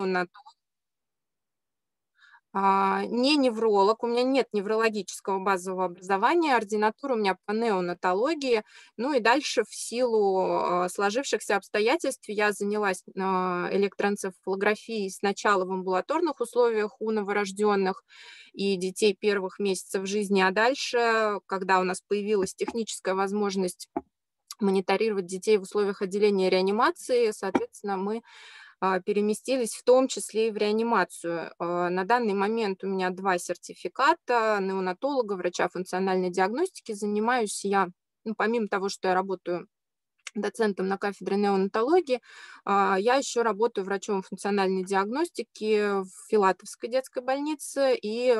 неонатолог, а, не невролог, у меня нет неврологического базового образования, ординатура у меня по неонатологии. Ну и дальше в силу а, сложившихся обстоятельств я занялась а, электроэнцефалографией сначала в амбулаторных условиях у новорожденных и детей первых месяцев жизни, а дальше, когда у нас появилась техническая возможность мониторировать детей в условиях отделения реанимации, соответственно, мы переместились в том числе и в реанимацию. А, на данный момент у меня два сертификата неонатолога, врача функциональной диагностики. Занимаюсь я, ну, помимо того, что я работаю доцентом на кафедре неонатологии. А, я еще работаю врачом функциональной диагностики в Филатовской детской больнице, и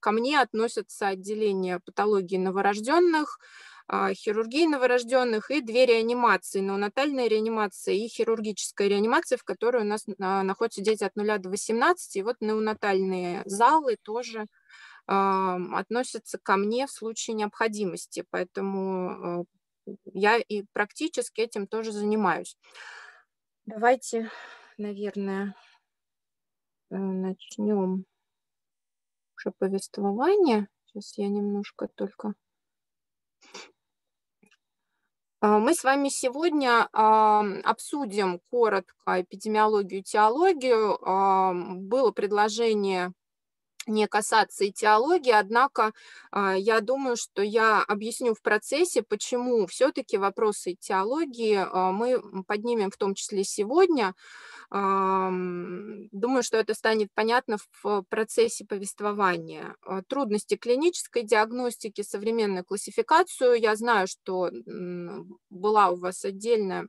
ко мне относятся отделение патологии новорожденных, а, хирургии новорожденных и две реанимации, неонатальная реанимация и хирургическая реанимация, в которой у нас а, находятся дети от 0 до 18. И вот неонатальные залы тоже относятся ко мне в случае необходимости, поэтому а, я и практически этим тоже занимаюсь. Давайте, наверное, э, начнем уже повествование. Сейчас я немножко только а, мы с вами сегодня обсудим коротко эпидемиологию и теологию. Было предложение не касаться и теологии, однако а, я думаю, что я объясню в процессе, почему все-таки вопросы теологии а, мы поднимем в том числе сегодня. Думаю, что это станет понятно в процессе повествования. А, трудности клинической диагностики, современную классификацию. Я знаю, что была у вас отдельная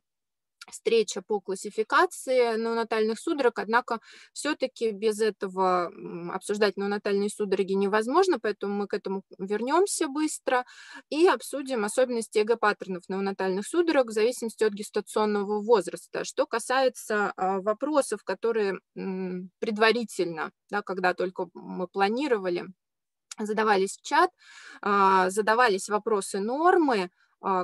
встреча по классификации неонатальных судорог, однако все-таки без этого обсуждать неонатальные судороги невозможно, поэтому мы к этому вернемся быстро и обсудим особенности ЭГ-паттернов неонатальных судорог в зависимости от гестационного возраста. Что касается а, вопросов, которые предварительно, да, когда только мы планировали, задавались в чат, а, задавались вопросы нормы,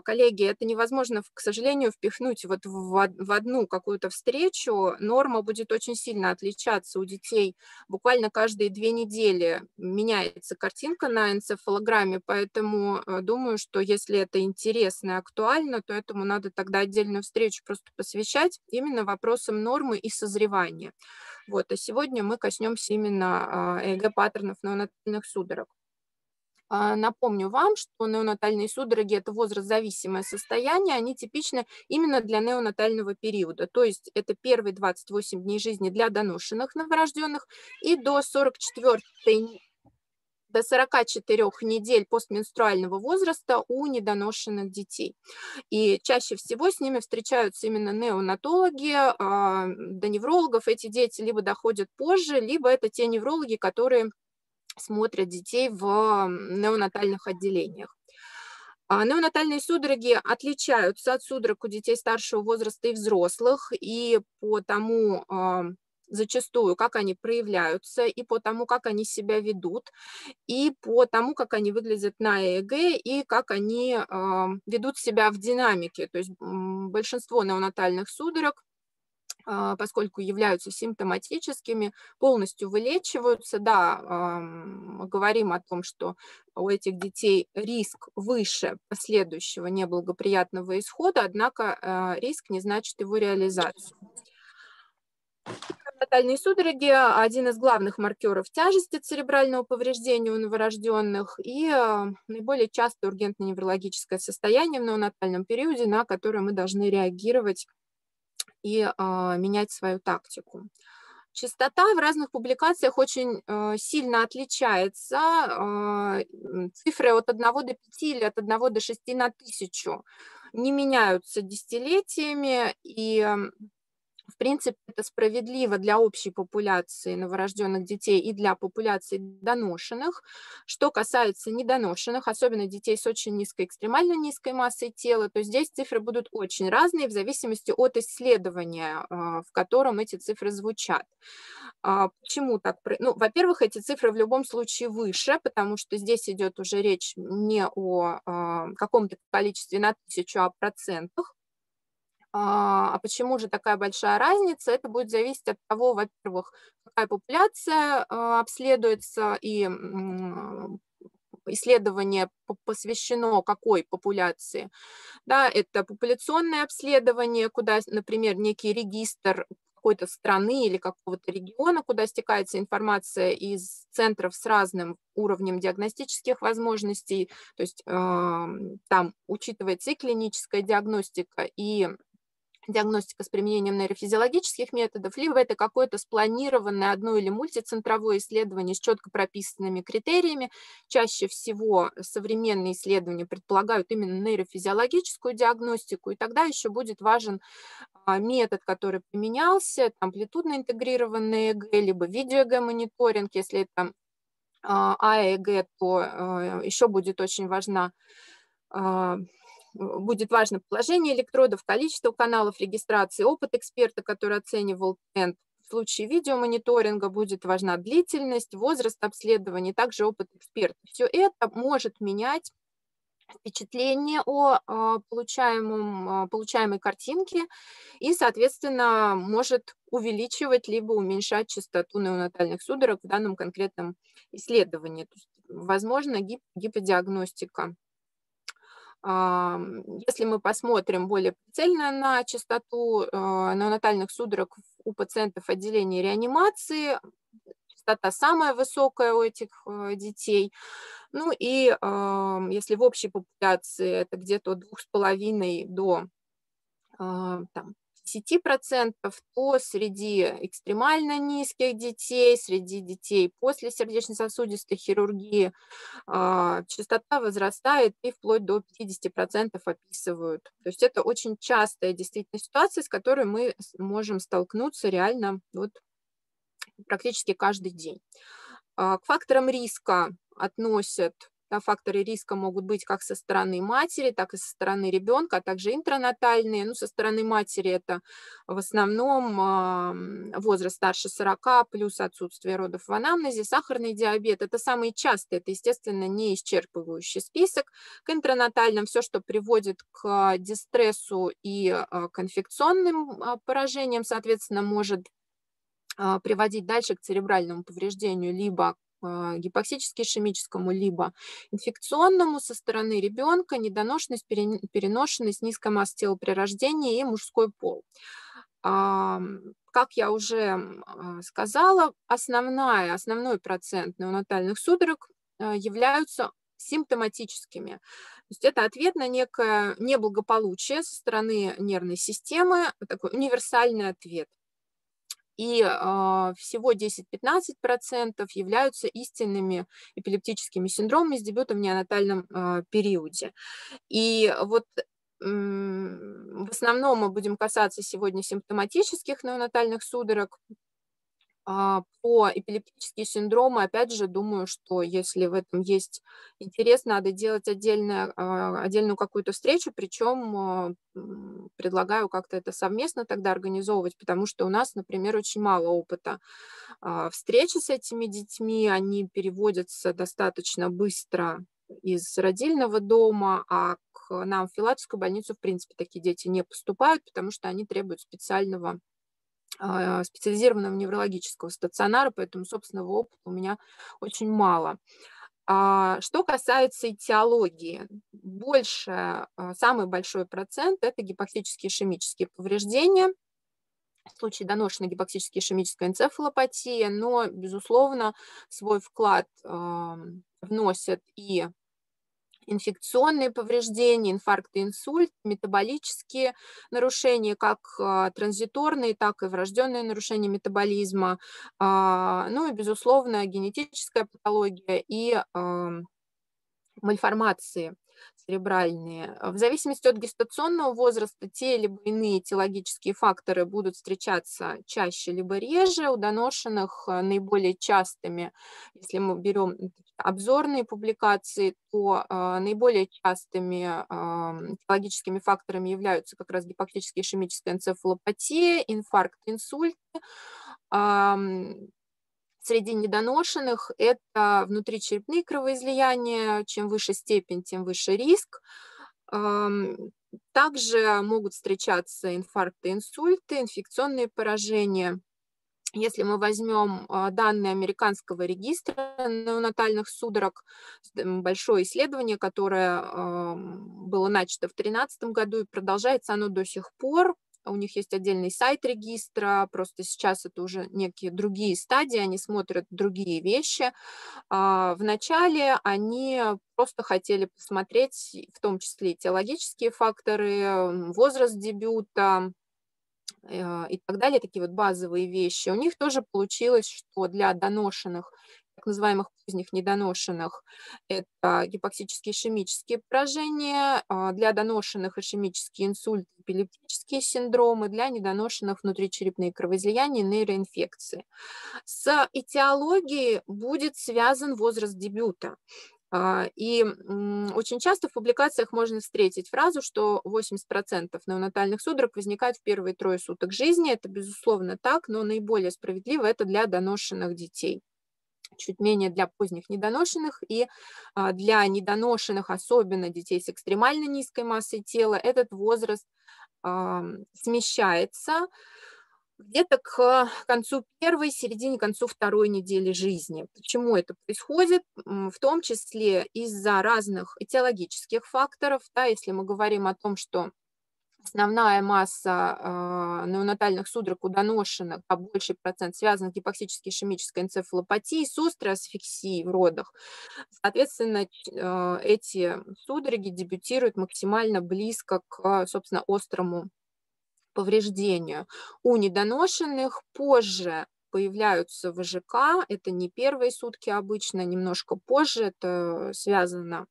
коллеги, это невозможно, к сожалению, впихнуть вот в одну какую-то встречу. Норма будет очень сильно отличаться у детей. Буквально каждые две недели меняется картинка на энцефалограмме, поэтому э, думаю, что если это интересно и актуально, то этому надо тогда отдельную встречу просто посвящать именно вопросам нормы и созревания. Вот, а сегодня мы коснемся именно ЭГ-паттернов неонатальных судорог. А, напомню вам, что неонатальные судороги – это возрастзависимое состояние, они типичны именно для неонатального периода, то есть это первые 28 дней жизни для доношенных новорожденных и до 44 до 44 недель постменструального возраста у недоношенных детей. И чаще всего с ними встречаются именно неонатологи, а, до неврологов эти дети либо доходят позже, либо это те неврологи, которые смотрят детей в неонатальных отделениях. А неонатальные судороги отличаются от судорог у детей старшего возраста и взрослых, и по тому, а, зачастую, как они проявляются, и по тому, как они себя ведут, и по тому, как они выглядят на ЭЭГ, и как они а, ведут себя в динамике. То есть большинство неонатальных судорог поскольку являются симптоматическими, полностью вылечиваются. Да, мы говорим о том, что у этих детей риск выше последующего неблагоприятного исхода, однако а, риск не значит его реализацию. Тотальные судороги – один из главных маркеров тяжести церебрального повреждения у новорожденных и а, наиболее часто ургентно-неврологическое состояние в неонатальном периоде, на которое мы должны реагировать и а, менять свою тактику. Частота в разных публикациях очень э, сильно отличается. Э, цифры от 1 до 5 или от 1 до 6 на тысячу не меняются десятилетиями, и в принципе, это справедливо для общей популяции новорожденных детей и для популяции доношенных. Что касается недоношенных, особенно детей с очень низкой, экстремально низкой массой тела, то здесь цифры будут очень разные в зависимости от исследования, а, в котором эти цифры звучат. А, почему так? Ну, во-первых, эти цифры в любом случае выше, потому что здесь идет уже речь не о а, каком-то количестве на тысячу, а о процентах. А почему же такая большая разница? Это будет зависеть от того, во-первых, какая популяция а, обследуется и исследование посвящено какой популяции. Да, это популяционное обследование, куда, например, некий регистр какой-то страны или какого-то региона, куда стекается информация из центров с разным уровнем диагностических возможностей, то есть э, там учитывается и клиническая диагностика, и диагностика с применением нейрофизиологических методов, либо это какое-то спланированное одно или мультицентровое исследование с четко прописанными критериями. Чаще всего современные исследования предполагают именно нейрофизиологическую диагностику, и тогда еще будет важен а, метод, который применялся, амплитудно интегрированный ЭГ, либо видео-ЭГ-мониторинг, если это АЭГ, то а, еще будет очень важна а, будет важно положение электродов, количество каналов регистрации, опыт эксперта, который оценивал тренд. В случае видеомониторинга будет важна длительность, возраст обследования, также опыт эксперта. Все это может менять впечатление о а, получаемом, а, получаемой картинке и, соответственно, может увеличивать либо уменьшать частоту неонатальных судорог в данном конкретном исследовании. То есть, возможно, гип гиподиагностика если мы посмотрим более прицельно на частоту э, неонатальных судорог у пациентов отделения реанимации, частота самая высокая у этих э, детей. Ну и если в общей популяции это где-то от 2,5 до а, там, 10%, то среди экстремально низких детей, среди детей после сердечно-сосудистой хирургии а, частота возрастает и вплоть до 50% описывают. То есть это очень частая действительно ситуация, с которой мы можем столкнуться реально вот практически каждый день. А, к факторам риска относят да, факторы риска могут быть как со стороны матери, так и со стороны ребенка, а также интранатальные. Ну, со стороны матери это в основном возраст старше 40, плюс отсутствие родов в анамнезе, сахарный диабет. Это самые частые, это, естественно, не исчерпывающий список. К интранатальным все, что приводит к дистрессу и а, к инфекционным а, поражениям, соответственно, может а, приводить дальше к церебральному повреждению, либо а, гипоксически-ишемическому, либо инфекционному со стороны ребенка, недоношенность, переношенность, низкая масса тела при рождении и мужской пол. Как я уже а, сказала, основная, основной процент неонатальных судорог а, являются симптоматическими. То есть это ответ на некое неблагополучие со стороны нервной системы, такой универсальный ответ – и э, всего 10-15% являются истинными эпилептическими синдромами с дебютом в неонатальном э, периоде. И вот в основном мы будем касаться сегодня симптоматических неонатальных судорог, а, по эпилептические синдромы, опять же, думаю, что если в этом есть интерес, надо делать отдельно, а, отдельную какую-то встречу, причем а, предлагаю как-то это совместно тогда организовывать, потому что у нас, например, очень мало опыта встречи с этими детьми, они переводятся достаточно быстро из родильного дома, а к нам в Филатовскую больницу, в принципе, такие дети не поступают, потому что они требуют специального а, специализированного неврологического стационара, поэтому собственного опыта у меня очень мало. А, что касается этиологии, больше, а, самый большой процент – это гипоксические ишемические повреждения, в случае доношенной гипоксической ишемической энцефалопатии, но, безусловно, свой вклад вносят и инфекционные повреждения, инфаркты, инсульт, метаболические нарушения, как а, транзиторные, так и врожденные нарушения метаболизма, а, ну и, безусловно, генетическая патология и мальформации церебральные. В зависимости от гестационного возраста те либо иные этиологические факторы будут встречаться чаще либо реже. У доношенных э, наиболее частыми, если мы берем обзорные публикации, то э, наиболее частыми э, этиологическими факторами являются как раз гипоктическая ишемическая энцефалопатия, инфаркт, инсульт. Среди недоношенных это внутричерепные кровоизлияния. Чем выше степень, тем выше риск. Также могут встречаться инфаркты, инсульты, инфекционные поражения. Если мы возьмем а, данные американского регистра неонатальных судорог, большое исследование, которое было начато в 2013 году и продолжается оно до сих пор, у них есть отдельный сайт регистра, просто сейчас это уже некие другие стадии, они смотрят другие вещи. А, Вначале они просто хотели посмотреть, в том числе и теологические факторы, возраст дебюта, э, и так далее, такие вот базовые вещи. У них тоже получилось, что для доношенных так называемых поздних недоношенных, это гипоксические ишемические поражения, а, для доношенных ишемические инсульты, эпилептические синдромы, для недоношенных внутричерепные кровоизлияния нейроинфекции. С этиологией будет связан возраст дебюта. А, и очень часто в публикациях можно встретить фразу, что 80% неонатальных судорог возникают в первые трое суток жизни. Это, безусловно, так, но наиболее справедливо это для доношенных детей чуть менее для поздних недоношенных, и а, для недоношенных, особенно детей с экстремально низкой массой тела, этот возраст смещается где-то к концу первой, середине, концу второй недели жизни. Почему это происходит? В том числе из-за разных этиологических факторов. Да, если мы говорим о том, что основная масса э, неонатальных судорог у доношенных, а больший процент связан с гипоксической ишемической энцефалопатией с острой асфиксией в родах. Соответственно, э, эти судороги дебютируют максимально близко к, собственно, острому повреждению. У недоношенных позже появляются ВЖК, это не первые сутки обычно, немножко позже, это связано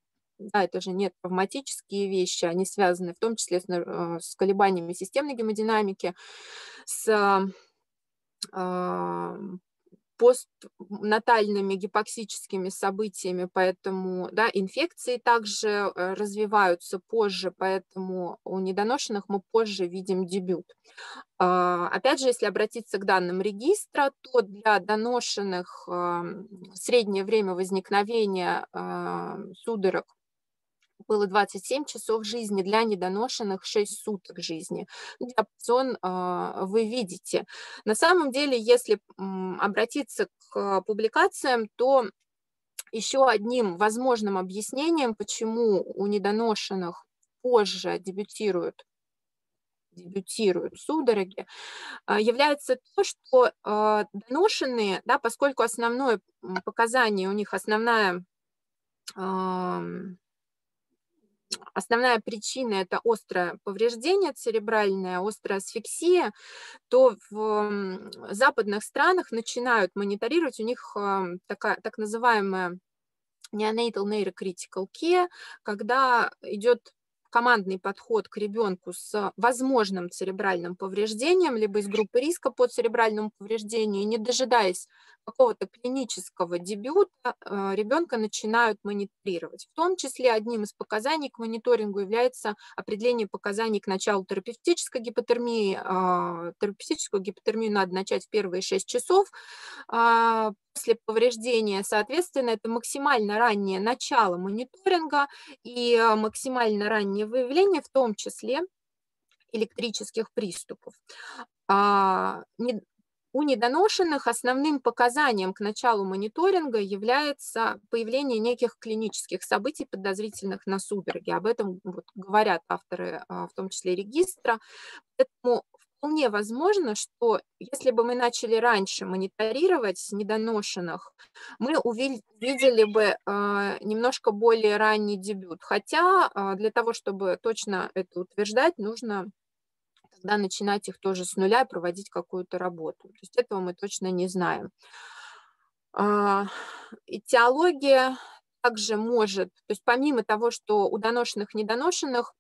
да, это же не травматические вещи, они связаны в том числе с, э, с колебаниями системной гемодинамики, с э, постнатальными гипоксическими событиями, поэтому да, инфекции также э, развиваются позже, поэтому у недоношенных мы позже видим дебют. А, опять же, если обратиться к данным регистра, то для доношенных среднее время возникновения судорог было 27 часов жизни, для недоношенных 6 суток жизни. Диапазон а, вы видите. На самом деле, если обратиться к публикациям, то еще одним возможным объяснением, почему у недоношенных позже дебютируют дебютируют судороги, а, является то, что а, доношенные, да, поскольку основное показание у них, основная основная причина – это острое повреждение церебральное, острая асфиксия, то в западных странах начинают мониторировать, у них такая, так называемая neonatal neurocritical care, когда идет командный подход к ребенку с возможным церебральным повреждением, либо из группы риска по церебральному повреждению, не дожидаясь какого-то клинического дебюта, э, ребенка начинают мониторировать. В том числе одним из показаний к мониторингу является определение показаний к началу терапевтической гипотермии. А, терапевтическую гипотермию надо начать в первые 6 часов а, после повреждения. Соответственно, это максимально раннее начало мониторинга и а, максимально раннее выявление, в том числе электрических приступов. У недоношенных основным показанием к началу мониторинга является появление неких клинических событий, подозрительных на судороги. Об этом вот говорят авторы, в том числе регистра. Поэтому вполне возможно, что если бы мы начали раньше мониторировать недоношенных, мы увидели бы а, немножко более ранний дебют. Хотя а, для того, чтобы точно это утверждать, нужно тогда начинать их тоже с нуля и проводить какую-то работу. То есть этого мы точно не знаем. А, и теология также может, то есть помимо того, что у доношенных, недоношенных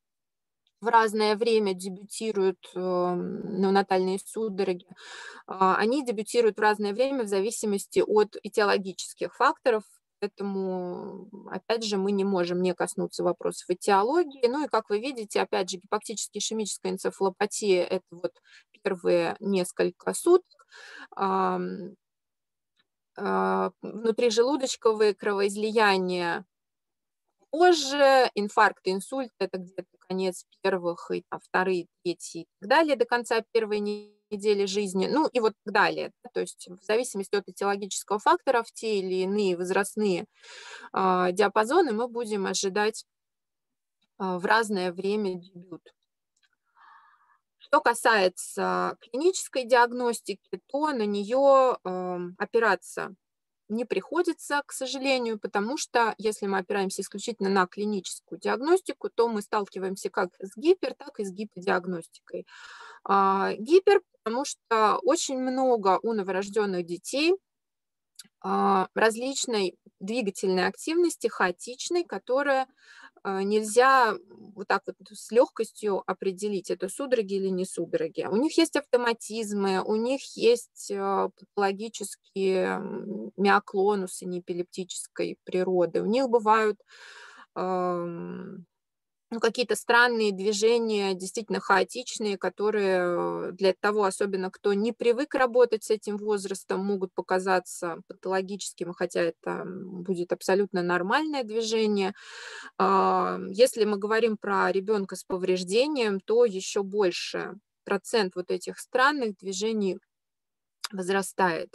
в разное время дебютируют э, неонатальные судороги, а, они дебютируют в разное время в зависимости от этиологических факторов, поэтому, опять же, мы не можем не коснуться вопросов этиологии. Ну и, как вы видите, опять же, гипоптически ишемическая энцефалопатия – это вот первые несколько суток. А, внутрижелудочковые кровоизлияния позже, инфаркт, инсульт – это где-то конец первых, и там, вторые, третьи и так далее до конца первой недели жизни, ну и вот так далее. То есть в зависимости от этиологического фактора в те или иные возрастные э, диапазоны мы будем ожидать э, в разное время дебют. Что касается клинической диагностики, то на нее э, опираться не приходится, к сожалению, потому что если мы опираемся исключительно на клиническую диагностику, то мы сталкиваемся как с гипер, так и с гиподиагностикой. А, гипер, потому что очень много у новорожденных детей а, различной двигательной активности, хаотичной, которая а, нельзя вот так вот с легкостью определить, это судороги или не судороги. У них есть автоматизмы, у них есть а, патологические миоклонусы неэпилептической природы, у них бывают ну, какие-то странные движения, действительно хаотичные, которые для того, особенно кто не привык работать с этим возрастом, могут показаться патологическими, хотя это будет абсолютно нормальное движение. А, если мы говорим про ребенка с повреждением, то еще больше процент вот этих странных движений возрастает.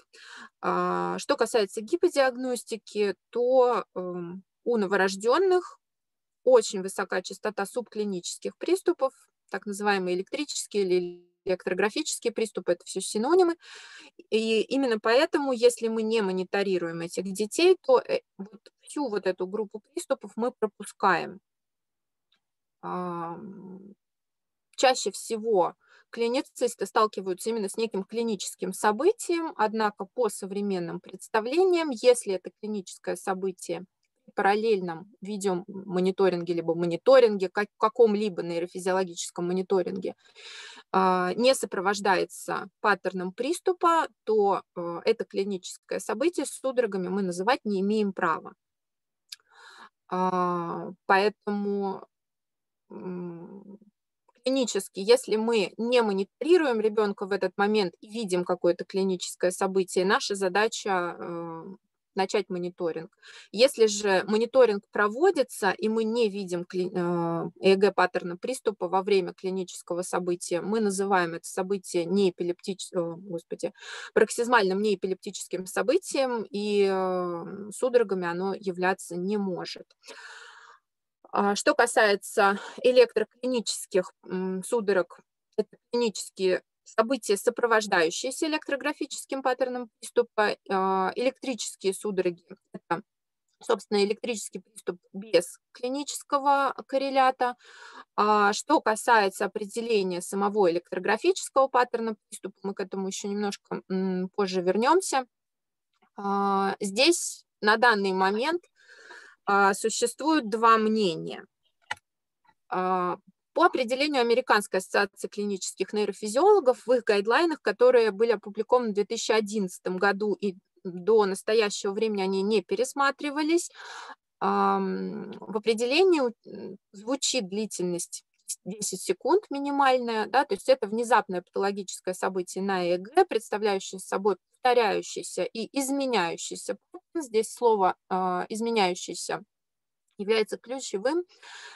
А, что касается гиподиагностики, то эм, у новорожденных очень высока частота субклинических приступов, так называемые электрические или электрографические приступы, это все синонимы. И именно поэтому, если мы не мониторируем этих детей, то э, вот всю вот эту группу приступов мы пропускаем. Чаще всего клиницисты сталкиваются именно с неким клиническим событием, однако по современным представлениям, если это клиническое событие параллельном видеомониторинге, либо мониторинге, как, каком-либо нейрофизиологическом мониторинге, а, не сопровождается паттерном приступа, то э, это клиническое событие с судорогами мы называть не имеем права. А, поэтому клинически, если мы не мониторируем ребенка в этот момент и видим какое-то клиническое событие, наша задача начать мониторинг. Если же мониторинг проводится, и мы не видим э, ЭЭГ-паттерна приступа во время клинического события, мы называем это событие неэпилептическим, господи, пароксизмальным неэпилептическим событием, и э, судорогами оно являться не может. А что касается электроклинических судорог, это клинические события, сопровождающиеся электрографическим паттерном приступа, а, электрические судороги – это, собственно, электрический приступ без клинического коррелята. А, что касается определения самого электрографического паттерна приступа, мы к этому еще немножко позже вернемся. А, здесь на данный момент существуют два мнения. По определению Американской ассоциации клинических нейрофизиологов в их гайдлайнах, которые были опубликованы в 2011 году и до настоящего времени они не пересматривались, в определении звучит длительность 10 секунд минимальная, да, то есть это внезапное патологическое событие на ЭЭГ, представляющее собой повторяющийся и изменяющийся. Здесь слово э, изменяющийся является ключевым.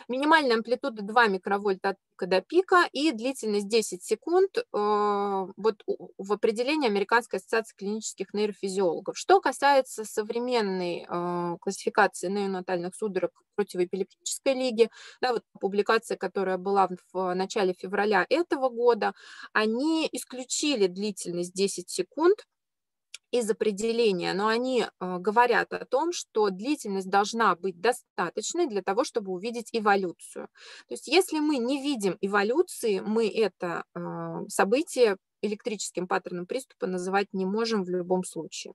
Минимальная амплитуда 2 микровольта от пика до пика и длительность 10 секунд э, вот в определении Американской ассоциации клинических нейрофизиологов. Что касается современной э, классификации неонатальных судорог противоэпилептической лиги, да, вот публикация, которая была в начале февраля этого года, они исключили длительность 10 секунд из определения, но они э, говорят о том, что длительность должна быть достаточной для того, чтобы увидеть эволюцию. То есть если мы не видим эволюции, мы это э, событие электрическим паттерном приступа называть не можем в любом случае.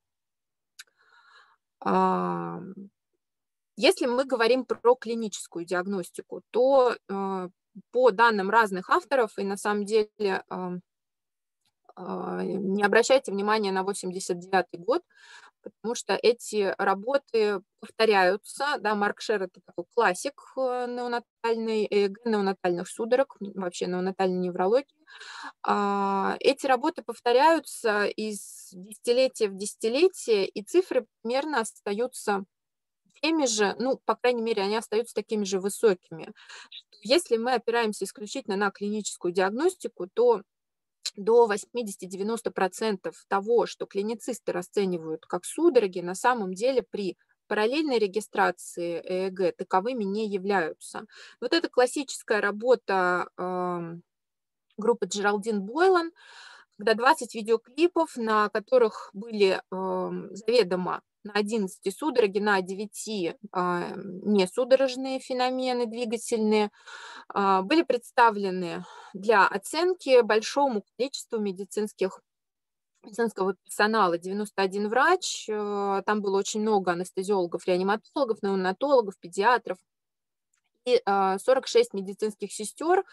Если мы говорим про клиническую диагностику, то э, по данным разных авторов, и на самом деле а, не обращайте внимания на 89 год, потому что эти работы повторяются. Да, Марк Шер – это такой классик э, неонатальной, ЭЭГ, неонатальных судорог, вообще неонатальной неврологии. А, эти работы повторяются из десятилетия в десятилетие, и цифры примерно остаются теми же, ну, по крайней мере, они остаются такими же высокими. Если мы опираемся исключительно на клиническую диагностику, то до 80-90% того, что клиницисты расценивают как судороги, на самом деле при параллельной регистрации ЭЭГ таковыми не являются. Вот это классическая работа э, группы Джералдин Бойлан, когда 20 видеоклипов, на которых были э, заведомо на 11 судороги, на 9 э, несудорожные феномены двигательные, э, были представлены для оценки большому количеству медицинских медицинского персонала. 91 врач, э, там было очень много анестезиологов, реаниматологов, неонатологов, педиатров. И 46 медицинских сестер,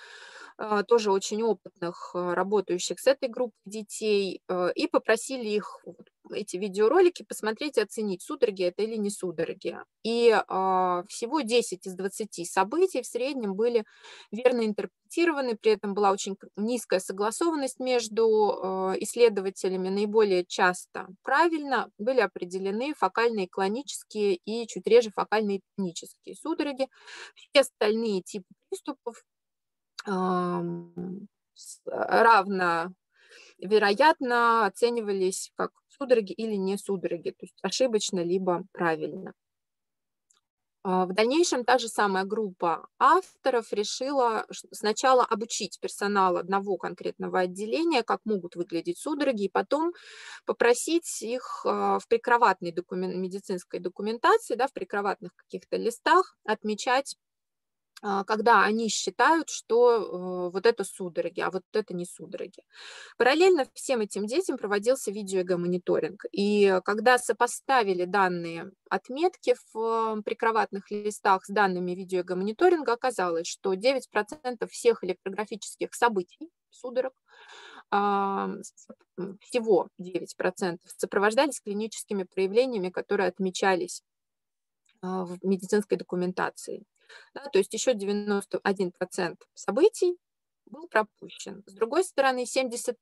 а, тоже очень опытных, а, работающих с этой группой детей, а, и попросили их эти видеоролики посмотреть и оценить, судороги это или не судороги. И всего 10 из 20 событий в среднем были верно интерпретированы, при этом была очень низкая согласованность между исследователями, наиболее часто правильно были определены фокальные клонические и чуть реже фокальные тонические судороги. Все остальные типы приступов равно вероятно оценивались как судороги или не судороги, то есть ошибочно либо правильно. А, в дальнейшем та же самая группа авторов решила сначала обучить персонал одного конкретного отделения, как могут выглядеть судороги, и потом попросить их а, в прикроватной документ, медицинской документации, да, в прикроватных каких-то листах отмечать когда они считают, что э, вот это судороги, а вот это не судороги. Параллельно всем этим детям проводился видеоэго-мониторинг. И когда сопоставили данные отметки в прикроватных листах с данными видеоэго-мониторинга, оказалось, что 9% всех электрографических событий, судорог, всего 9% сопровождались клиническими проявлениями, которые отмечались а, в медицинской документации. Да, то есть еще 91% событий был пропущен. С другой стороны, 73%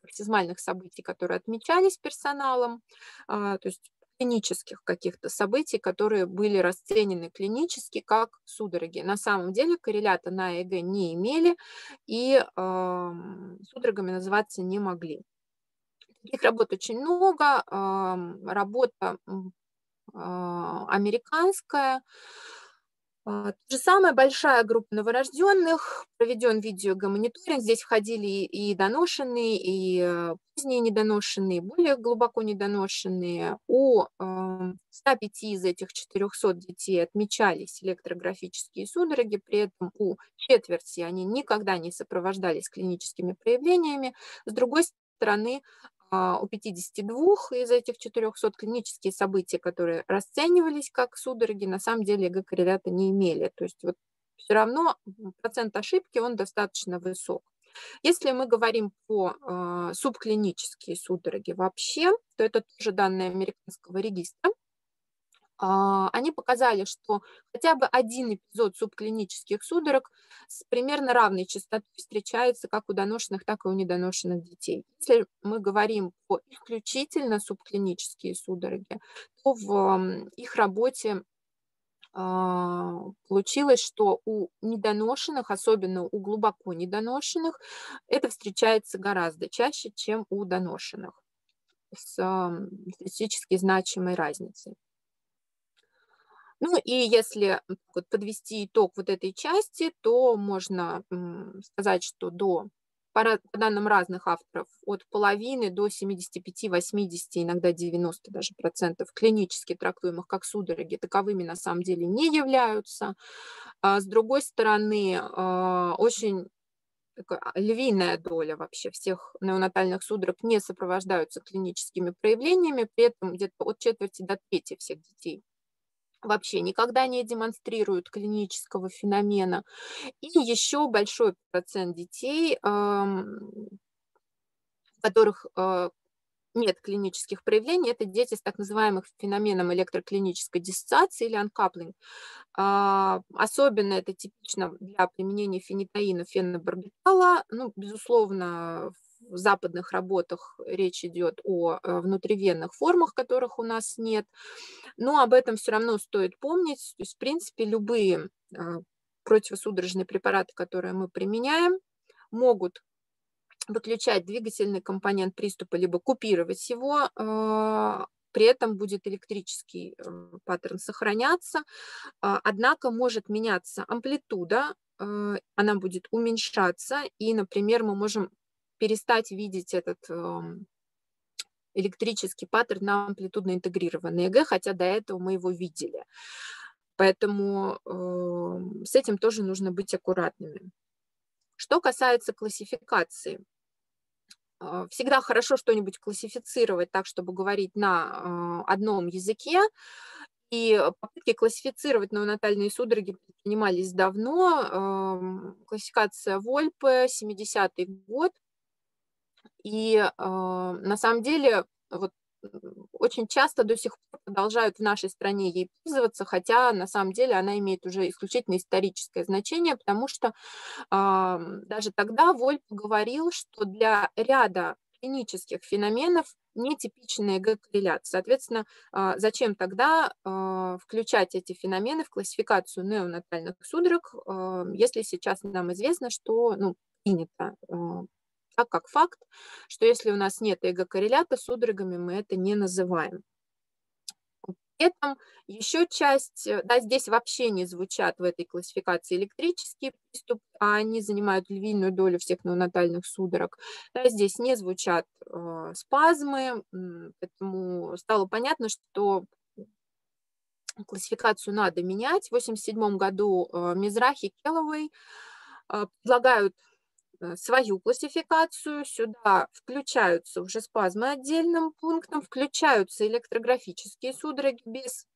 профессиональных событий, которые отмечались персоналом, а, то есть клинических каких-то событий, которые были расценены клинически как судороги. На самом деле коррелята на ЭГ не имели и э, судорогами называться не могли. Таких работ очень много. Э, работа э, американская, а, то же самое, большая группа новорожденных, проведен видеогомониторинг, здесь входили и доношенные, и э, поздние недоношенные, более глубоко недоношенные. У 105 из этих 400 детей отмечались электрографические судороги, при этом у четверти они никогда не сопровождались клиническими проявлениями. С другой стороны, а, у 52 из этих 400 клинические события, которые расценивались как судороги, на самом деле ЭГ-коррелята не имели. То есть вот все равно процент ошибки, он достаточно высок. Если мы говорим про э, субклинические судороги вообще, то это тоже данные американского регистра. А, они показали, что хотя бы один эпизод субклинических судорог с примерно равной частотой встречается как у доношенных, так и у недоношенных детей. Если мы говорим про исключительно субклинические судороги, то в их работе а, получилось, что у недоношенных, особенно у глубоко недоношенных, это встречается гораздо чаще, чем у доношенных с статистически значимой разницей. Ну и если вот подвести итог вот этой части, то можно сказать, что до, по данным разных авторов, от половины до 75, 80, иногда 90 даже процентов клинически трактуемых как судороги таковыми на самом деле не являются. А с другой стороны, а, очень а, львиная доля вообще всех неонатальных судорог не сопровождаются клиническими проявлениями, при этом где-то от четверти до трети всех детей вообще никогда не демонстрируют клинического феномена. И еще большой процент детей, у которых э, нет клинических проявлений, это дети с так называемым феноменом электроклинической диссоциации или анкаплинг. А, особенно это типично для применения фенитаина, фенобарбитала. Ну, безусловно, в западных работах речь идет о внутривенных формах, которых у нас нет. Но об этом все равно стоит помнить. То есть, в принципе, любые противосудорожные препараты, которые мы применяем, могут выключать двигательный компонент приступа, либо купировать его, а, при этом будет электрический э, паттерн сохраняться, однако может меняться амплитуда, э, она будет уменьшаться, и, например, мы можем перестать видеть этот эм, электрический паттерн на амплитудно интегрированный ЭГ, хотя до этого мы его видели. Поэтому э, с этим тоже нужно быть аккуратными. Что касается классификации, а, всегда хорошо что-нибудь классифицировать так, чтобы говорить на а, одном языке. И попытки классифицировать неонатальные судороги предпринимались давно. Классификация Вольпе, 70-й год. И а, на самом деле вот очень часто до сих пор продолжают в нашей стране ей пользоваться, хотя на самом деле она имеет уже исключительно историческое значение, потому что э, даже тогда Вольп говорил, что для ряда клинических феноменов нетипичная ЭГ-корреляция. Соответственно, э, зачем тогда э, включать эти феномены в классификацию неонатальных судорог, э, если сейчас нам известно, что ну, принято так как факт, что если у нас нет эго-коррелята, судорогами мы это не называем. При этом еще часть, э, да, здесь вообще не звучат в этой классификации электрические приступы, а они занимают львиную долю всех неонатальных судорог. Да, здесь не звучат э, спазмы, поэтому стало понятно, что классификацию надо менять. В 1987 году э, Мизрахи Келловой э, предлагают свою классификацию, сюда включаются уже спазмы отдельным пунктом, включаются электрографические судороги без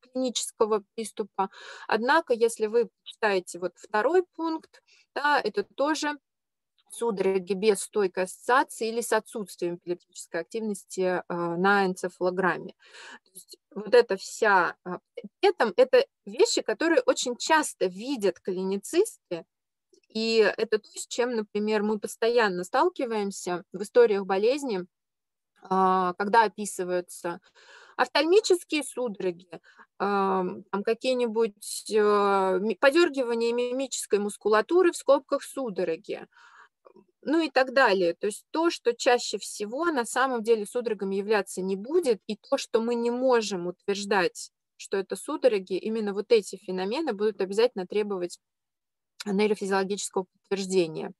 клинического приступа. Однако, если вы читаете вот второй пункт, да, это тоже судороги без стойкой ассоциации или с отсутствием эпилептической активности э, на энцефалограмме. То есть вот эта вся... Э, при этом это вещи, которые очень часто видят клиницисты, и это то, с чем, например, мы постоянно сталкиваемся в историях болезни, а, когда описываются офтальмические судороги, там какие-нибудь э, подергивания мимической мускулатуры в скобках судороги, ну и так далее. То есть то, что чаще всего на самом деле судорогами являться не будет, и то, что мы не можем утверждать, что это судороги, именно вот эти феномены будут обязательно требовать нейрофизиологического подтверждения.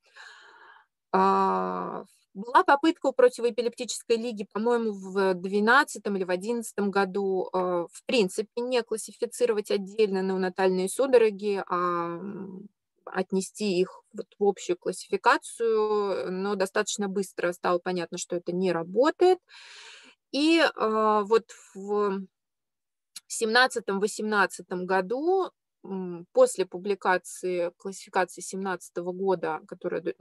А, была попытка у противоэпилептической лиги, по-моему, в 2012 или в 2011 году, а, в принципе, не классифицировать отдельно неонатальные судороги, а отнести их вот в общую классификацию, но достаточно быстро стало понятно, что это не работает. И э, вот в 2017-2018 году после публикации классификации 2017 года, которая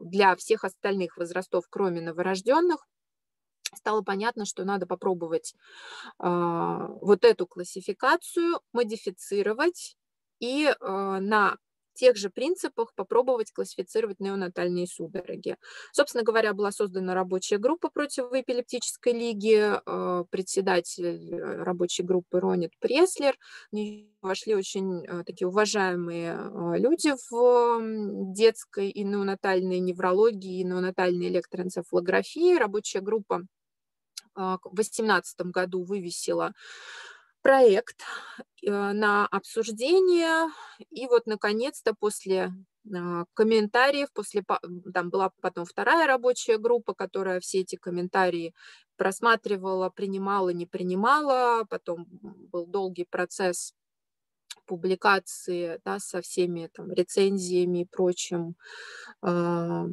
для всех остальных возрастов, кроме новорожденных, стало понятно, что надо попробовать э, вот эту классификацию модифицировать и э, на тех же принципах попробовать классифицировать неонатальные судороги. Собственно говоря, была создана рабочая группа противоэпилептической лиги, э, председатель э, рабочей группы Ронит Преслер. В нее вошли очень э, такие уважаемые люди в детской и неонатальной неврологии, и неонатальной электроэнцефалографии. Рабочая группа в 2018 году вывесила проект э, на обсуждение. И вот, наконец-то, после а, комментариев, после, там была потом вторая рабочая группа, которая все эти комментарии просматривала, принимала, не принимала. Потом был долгий процесс публикации да, со всеми там, рецензиями и прочим. А,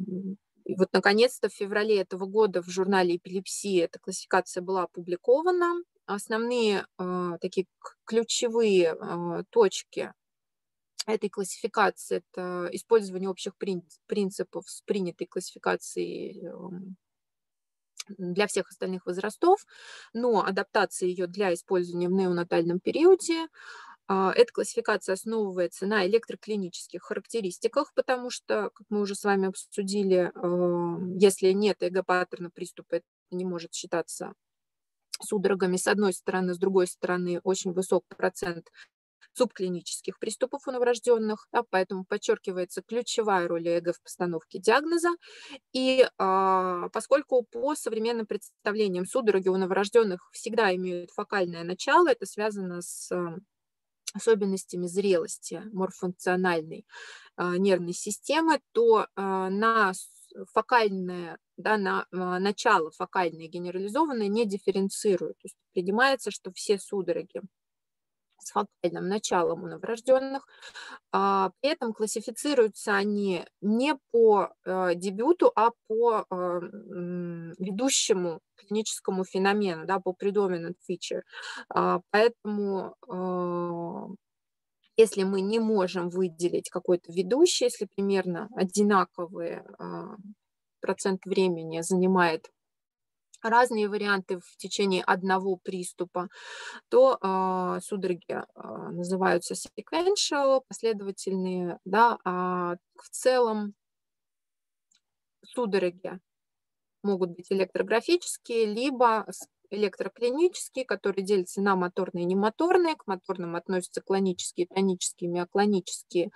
и вот, наконец-то, в феврале этого года в журнале «Эпилепсия» эта классификация была опубликована основные э, такие ключевые э, точки этой классификации – это использование общих принципов с принятой классификацией эм, для всех остальных возрастов, но адаптация ее для использования в неонатальном периоде, А, эта классификация основывается на электроклинических характеристиках, потому что, как мы уже с вами обсудили, если нет эго-паттерна приступа, это не может считаться судорогами с одной стороны, с другой стороны очень высокий процент субклинических приступов у новорожденных, да, поэтому подчеркивается ключевая роль эго в постановке диагноза. И а, поскольку по современным представлениям судороги у новорожденных всегда имеют фокальное начало, это связано с особенностями зрелости морфункциональной а, нервной системы, то а, на фокальное, да, на а, начало фокальное генерализованное не дифференцируют. То есть принимается, что все судороги с фокальным началом у новорожденных. А, при этом классифицируются они не по э, дебюту, а по э, ведущему клиническому феномену, да, по predominant feature. А, поэтому э, если мы не можем выделить какой-то ведущий, если примерно одинаковый процент времени занимает разные варианты в течение одного приступа, то э, судороги э, называются sequential, последовательные, да, а в целом судороги могут быть электрографические, либо электроклинические, которые делятся на моторные и немоторные. К моторным относятся клонические, тонические, миоклонические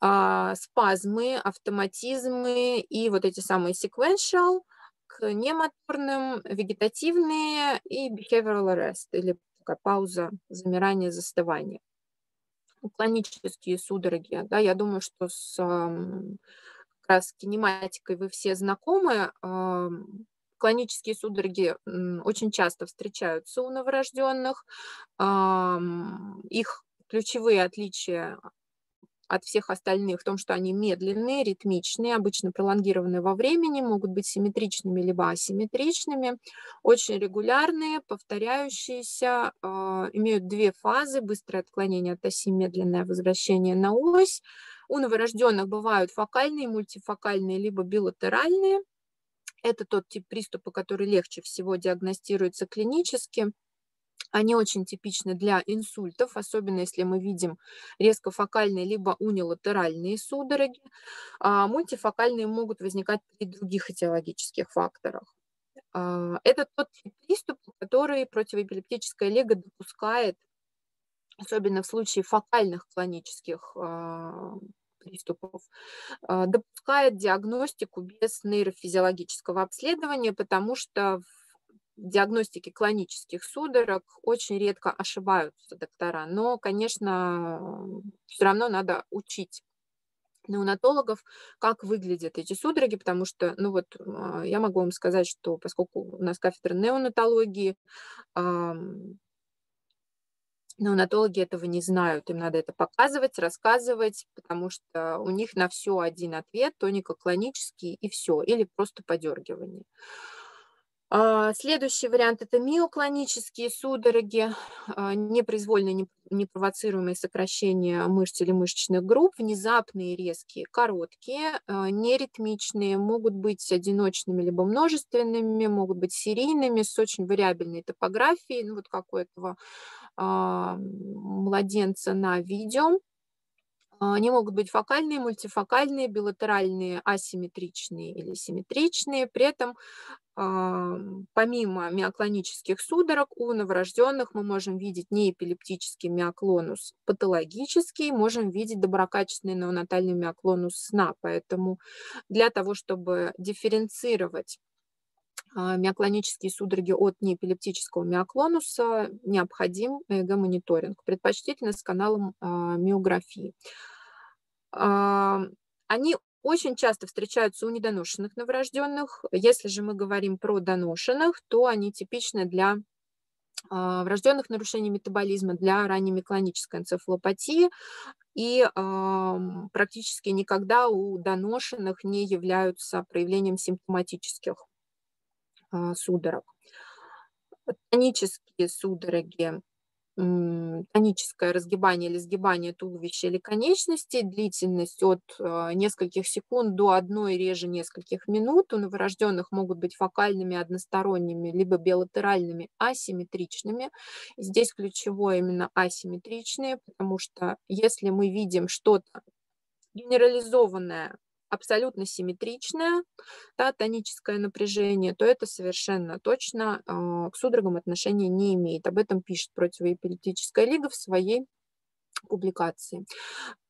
э, спазмы, автоматизмы и вот эти самые sequential – к немоторным, вегетативные и behavioral arrest, или такая пауза, замирание, застывание. Клонические судороги, да, я думаю, что с как раз кинематикой вы все знакомы. Клонические судороги очень часто встречаются у новорожденных. Их ключевые отличия от всех остальных в том, что они медленные, ритмичные, обычно пролонгированные во времени, могут быть симметричными либо асимметричными, очень регулярные, повторяющиеся, э, имеют две фазы, быстрое отклонение от оси, медленное возвращение на ось. У новорожденных бывают фокальные, мультифокальные, либо билатеральные. Это тот тип приступа, который легче всего диагностируется клинически. Они очень типичны для инсультов, особенно если мы видим резкофокальные либо унилатеральные судороги. А мультифокальные могут возникать при других этиологических факторах. А, это тот тип приступа, который противоэпилептическая лего допускает, особенно в случае фокальных клонических а, приступов, а, допускает диагностику без нейрофизиологического обследования, потому что в диагностике клонических судорог очень редко ошибаются доктора, но, конечно, все равно надо учить неонатологов, как выглядят эти судороги, потому что, ну вот, а, я могу вам сказать, что поскольку у нас кафедра неонатологии, неонатологи этого не знают, им надо это показывать, рассказывать, потому что у них на все один ответ, тонико-клонический и все, или просто подергивание. А, следующий вариант – это миоклонические судороги, а, непроизвольные, непровоцируемые сокращения мышц или мышечных групп, внезапные, резкие, короткие, а, неритмичные, могут быть одиночными либо множественными, могут быть серийными, с очень вариабельной топографией, ну вот как у этого младенца на видео. Они могут быть фокальные, мультифокальные, билатеральные, асимметричные или симметричные. При этом помимо миоклонических судорог у новорожденных мы можем видеть неэпилептический миоклонус патологический, можем видеть доброкачественный неонатальный миоклонус сна. Поэтому для того, чтобы дифференцировать миоклонические судороги от неэпилептического миоклонуса, необходим ЭЭГ-мониторинг, предпочтительно с каналом миографии. Они очень часто встречаются у недоношенных новорожденных. Если же мы говорим про доношенных, то они типичны для а, врожденных нарушений метаболизма, для ранней миклонической энцефалопатии и э, практически никогда у доношенных не являются проявлением симптоматических судорог. Тонические судороги тоническое разгибание или сгибание туловища или конечностей, длительность от э, нескольких секунд до одной реже нескольких минут. У новорожденных могут быть фокальными, односторонними, либо билатеральными, асимметричными. Здесь ключевое именно асимметричные, потому что если мы видим что-то генерализованное абсолютно симметричное, да, тоническое напряжение, то это совершенно точно э, к судорогам отношения не имеет. Об этом пишет противоэпилептическая лига в своей публикации.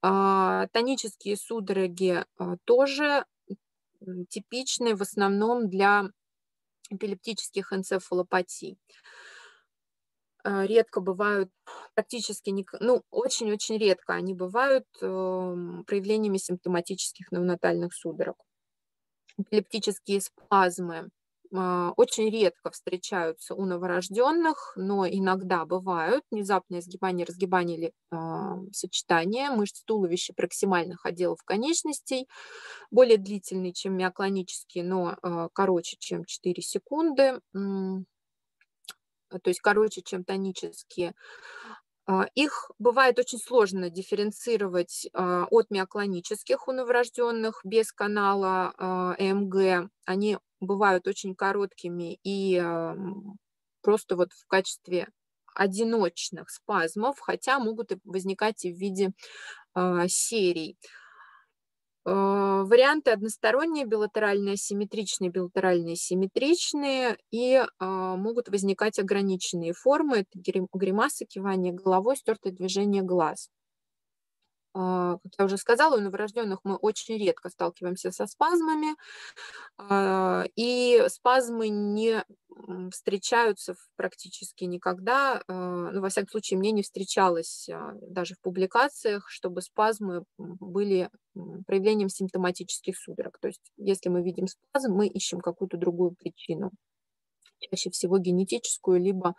Э, тонические судороги э, тоже типичны в основном для эпилептических энцефалопатий. Редко бывают, практически, не, ну, очень-очень редко они бывают э, проявлениями симптоматических неонатальных судорог. Эпилептические спазмы э, очень редко встречаются у новорожденных, но иногда бывают внезапное сгибание, разгибание или э, сочетание мышц туловища проксимальных отделов конечностей, более длительный, чем миоклонические, но э, короче, чем 4 секунды то есть короче, чем тонические. А, их бывает очень сложно дифференцировать а, от миоклонических у новорожденных без канала а, ЭМГ. Они бывают очень короткими и просто вот в качестве одиночных спазмов, хотя могут возникать и в виде серий. Э, варианты односторонние, билатеральные, симметричные, билатеральные, симметричные, и а, могут возникать ограниченные формы. Это гримасы, кивание головой, стертое движение глаз. А, как я уже сказала, у новорожденных мы очень редко сталкиваемся со спазмами, а, и спазмы не встречаются практически никогда. А, ну, во всяком случае, мне не встречалось даже в публикациях, чтобы спазмы были проявлением симптоматических судорог. То есть, если мы видим спазм, мы ищем какую-то другую причину чаще всего генетическую, либо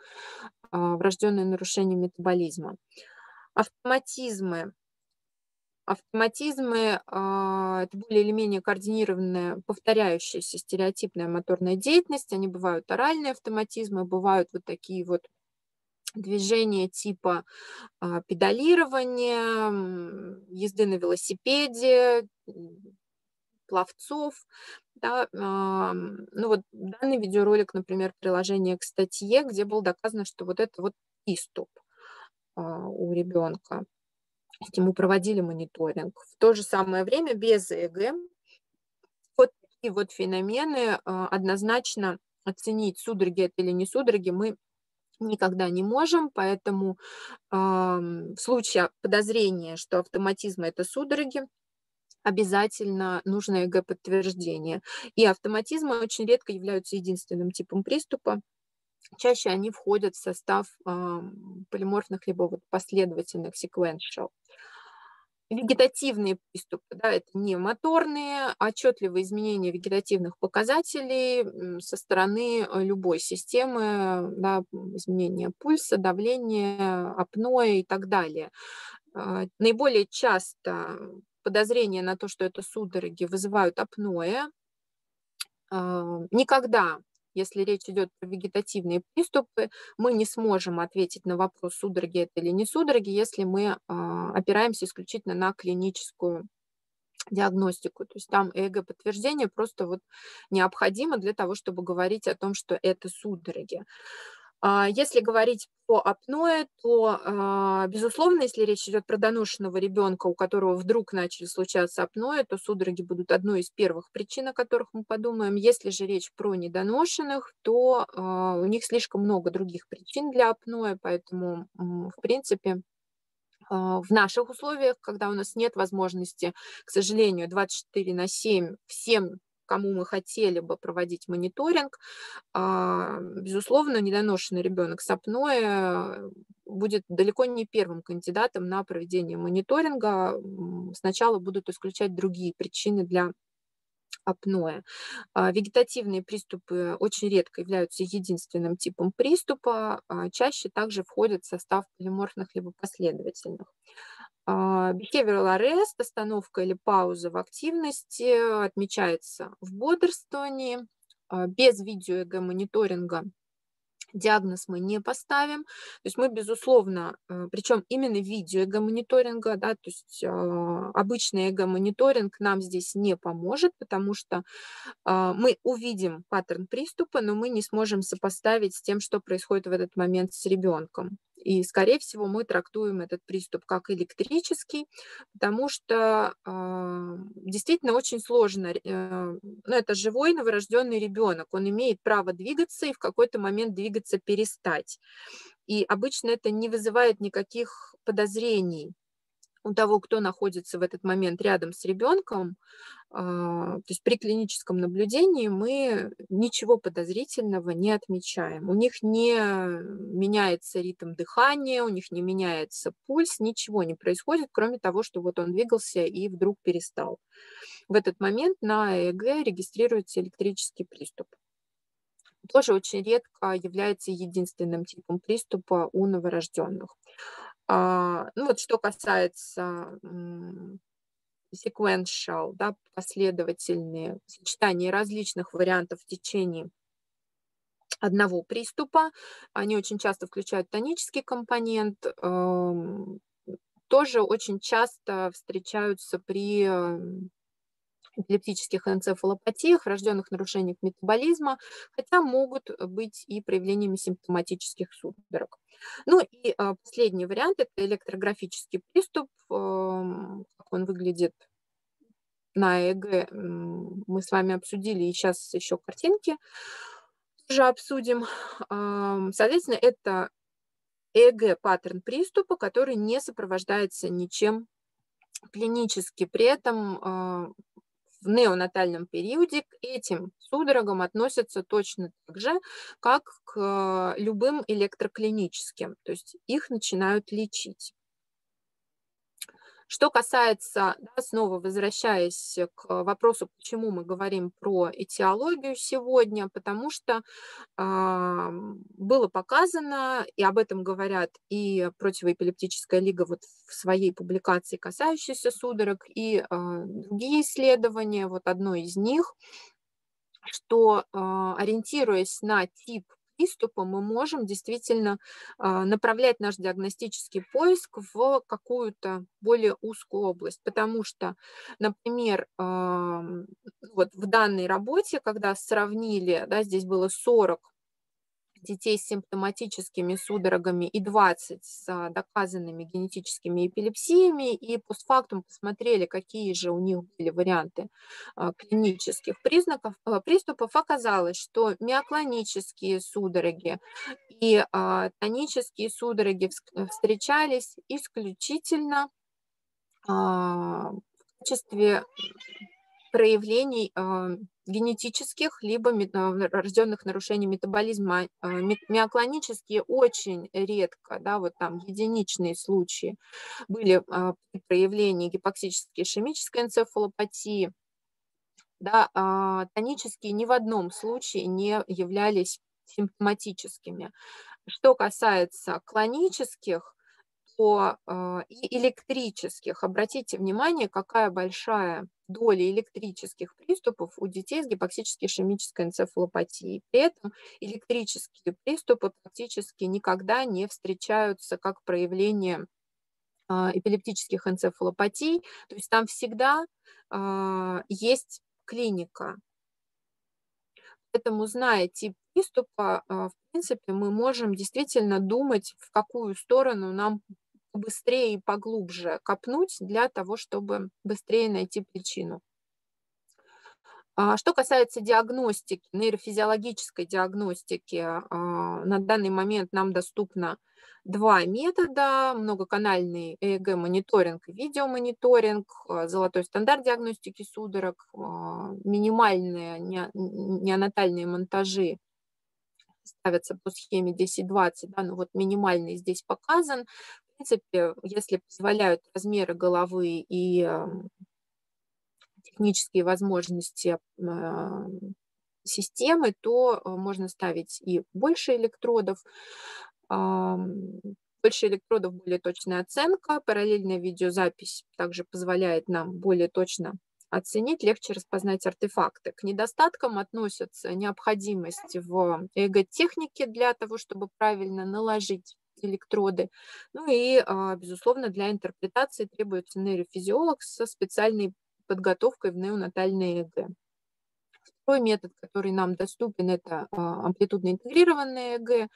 врожденное нарушение метаболизма. Автоматизмы Автоматизмы а, это более или менее координированная, повторяющаяся стереотипная моторная деятельность. Они бывают оральные автоматизмы, бывают вот такие вот движения типа а, педалирования, езды на велосипеде, пловцов. Да, ну вот данный видеоролик, например, приложение к статье, где было доказано, что вот это вот приступ а, у ребенка ему проводили мониторинг. В то же самое время без ЭЭГ вот такие вот феномены а, однозначно оценить, судороги это или не судороги, мы никогда не можем, поэтому э, в случае подозрения, что автоматизм это судороги, обязательно нужно ЭГ-подтверждение. И автоматизмы очень редко являются единственным типом приступа. Чаще они входят в состав э, полиморфных либо вот последовательных sequential. Вегетативные приступы, да, это не моторные, а отчетливые изменения вегетативных показателей со стороны э, любой системы, да, изменения пульса, давления, апноэ и так далее. А, наиболее часто подозрения на то, что это судороги, вызывают апноэ. А, никогда если речь идет про вегетативные приступы, мы не сможем ответить на вопрос, судороги это или не судороги, если мы а, опираемся исключительно на клиническую диагностику. То есть там ЭГ-подтверждение просто вот необходимо для того, чтобы говорить о том, что это судороги. А, если говорить по апное, то, а, безусловно, если речь идет про доношенного ребенка, у которого вдруг начали случаться апноэ, то судороги будут одной из первых причин, о которых мы подумаем. Если же речь про недоношенных, то а, у них слишком много других причин для апноэ, поэтому, в принципе, в наших условиях, когда у нас нет возможности, к сожалению, 24 на 7 всем кому мы хотели бы проводить мониторинг, а, безусловно, недоношенный ребенок с апноэ будет далеко не первым кандидатом на проведение мониторинга. Сначала будут исключать другие причины для апноэ. А, вегетативные приступы очень редко являются единственным типом приступа, а чаще также входят в состав полиморфных либо последовательных. А, behavioral arrest, остановка или пауза в активности отмечается в бодрствовании, а, без видео-ЭГ мониторинга диагноз мы не поставим. То есть мы, безусловно, э, причем именно видео эго-мониторинга, да, то есть а, обычный эго-мониторинг нам здесь не поможет, потому что мы увидим паттерн приступа, но мы не сможем сопоставить с тем, что происходит в этот момент с ребенком. И, скорее всего, мы трактуем этот приступ как электрический, потому что э, действительно очень сложно. Э, ну, это живой новорожденный ребенок, он имеет право двигаться и в какой-то момент двигаться перестать. И обычно это не вызывает никаких подозрений у того, кто находится в этот момент рядом с ребенком, а, то есть при клиническом наблюдении мы ничего подозрительного не отмечаем. У них не меняется ритм дыхания, у них не меняется пульс, ничего не происходит, кроме того, что вот он двигался и вдруг перестал. В этот момент на ЭЭГ регистрируется электрический приступ. Тоже очень редко является единственным типом приступа у новорожденных. А, ну вот что касается sequential, да, последовательные сочетания различных вариантов в течение одного приступа. Они очень часто включают тонический компонент. Эм, тоже очень часто встречаются при эм, эпилептических энцефалопатиях, врожденных нарушениях метаболизма, хотя могут быть и проявлениями симптоматических судорог. Ну и а, последний вариант – это электрографический приступ. Эм, как он выглядит на ЭЭГ, мы с вами обсудили, и сейчас еще картинки тоже обсудим. Соответственно, это ЭЭГ паттерн приступа, который не сопровождается ничем клинически. При этом а, в неонатальном периоде к этим судорогам относятся точно так же, как к любым электроклиническим, то есть их начинают лечить. Что касается, да, снова возвращаясь к вопросу, почему мы говорим про этиологию сегодня, потому что э, было показано, и об этом говорят и противоэпилептическая лига вот в своей публикации, касающейся судорог, и э, другие исследования, вот одно из них, что э, ориентируясь на тип приступа мы можем действительно а, направлять наш диагностический поиск в какую-то более узкую область, потому что, например, вот в данной работе, когда сравнили, да, здесь было 40 детей с симптоматическими судорогами и 20 с доказанными генетическими эпилепсиями, и постфактум посмотрели, какие же у них были варианты а, клинических признаков, а, приступов, оказалось, что миоклонические судороги и а, тонические судороги встречались исключительно в качестве проявлений генетических, либо рожденных нарушений метаболизма. А, миоклонические очень редко, да, вот там единичные случаи были а, при проявлении гипоксической ишемической энцефалопатии. Да, а, тонические ни в одном случае не являлись симптоматическими. Что касается клонических, то и электрических, обратите внимание, какая большая доля электрических приступов у детей с гипоксической ишемической энцефалопатией. При этом электрические приступы практически никогда не встречаются как проявление а, эпилептических энцефалопатий, то есть там всегда а, есть клиника. Поэтому, зная тип приступа, а, в принципе, мы можем действительно думать, в какую сторону нам быстрее и поглубже копнуть для того, чтобы быстрее найти причину. А, что касается диагностики, нейрофизиологической диагностики, а, на данный момент нам доступно два метода, многоканальный ЭЭГ-мониторинг и видеомониторинг, а, золотой стандарт диагностики судорог, минимальные неонатальные монтажи ставятся по схеме 10-20, да, но вот минимальный здесь показан принципе, если позволяют размеры головы и технические возможности а, системы, то а, можно ставить и больше электродов. Больше электродов, более точная оценка. Параллельная видеозапись также позволяет нам более точно оценить, легче распознать артефакты. К недостаткам относятся необходимость в ЭГ-технике для того, чтобы правильно наложить электроды. Ну и, а, безусловно, для интерпретации требуется нейрофизиолог со специальной подготовкой в неонатальное ЭГ. Второй метод, который нам доступен, это а, амплитудно интегрированное ЭГ.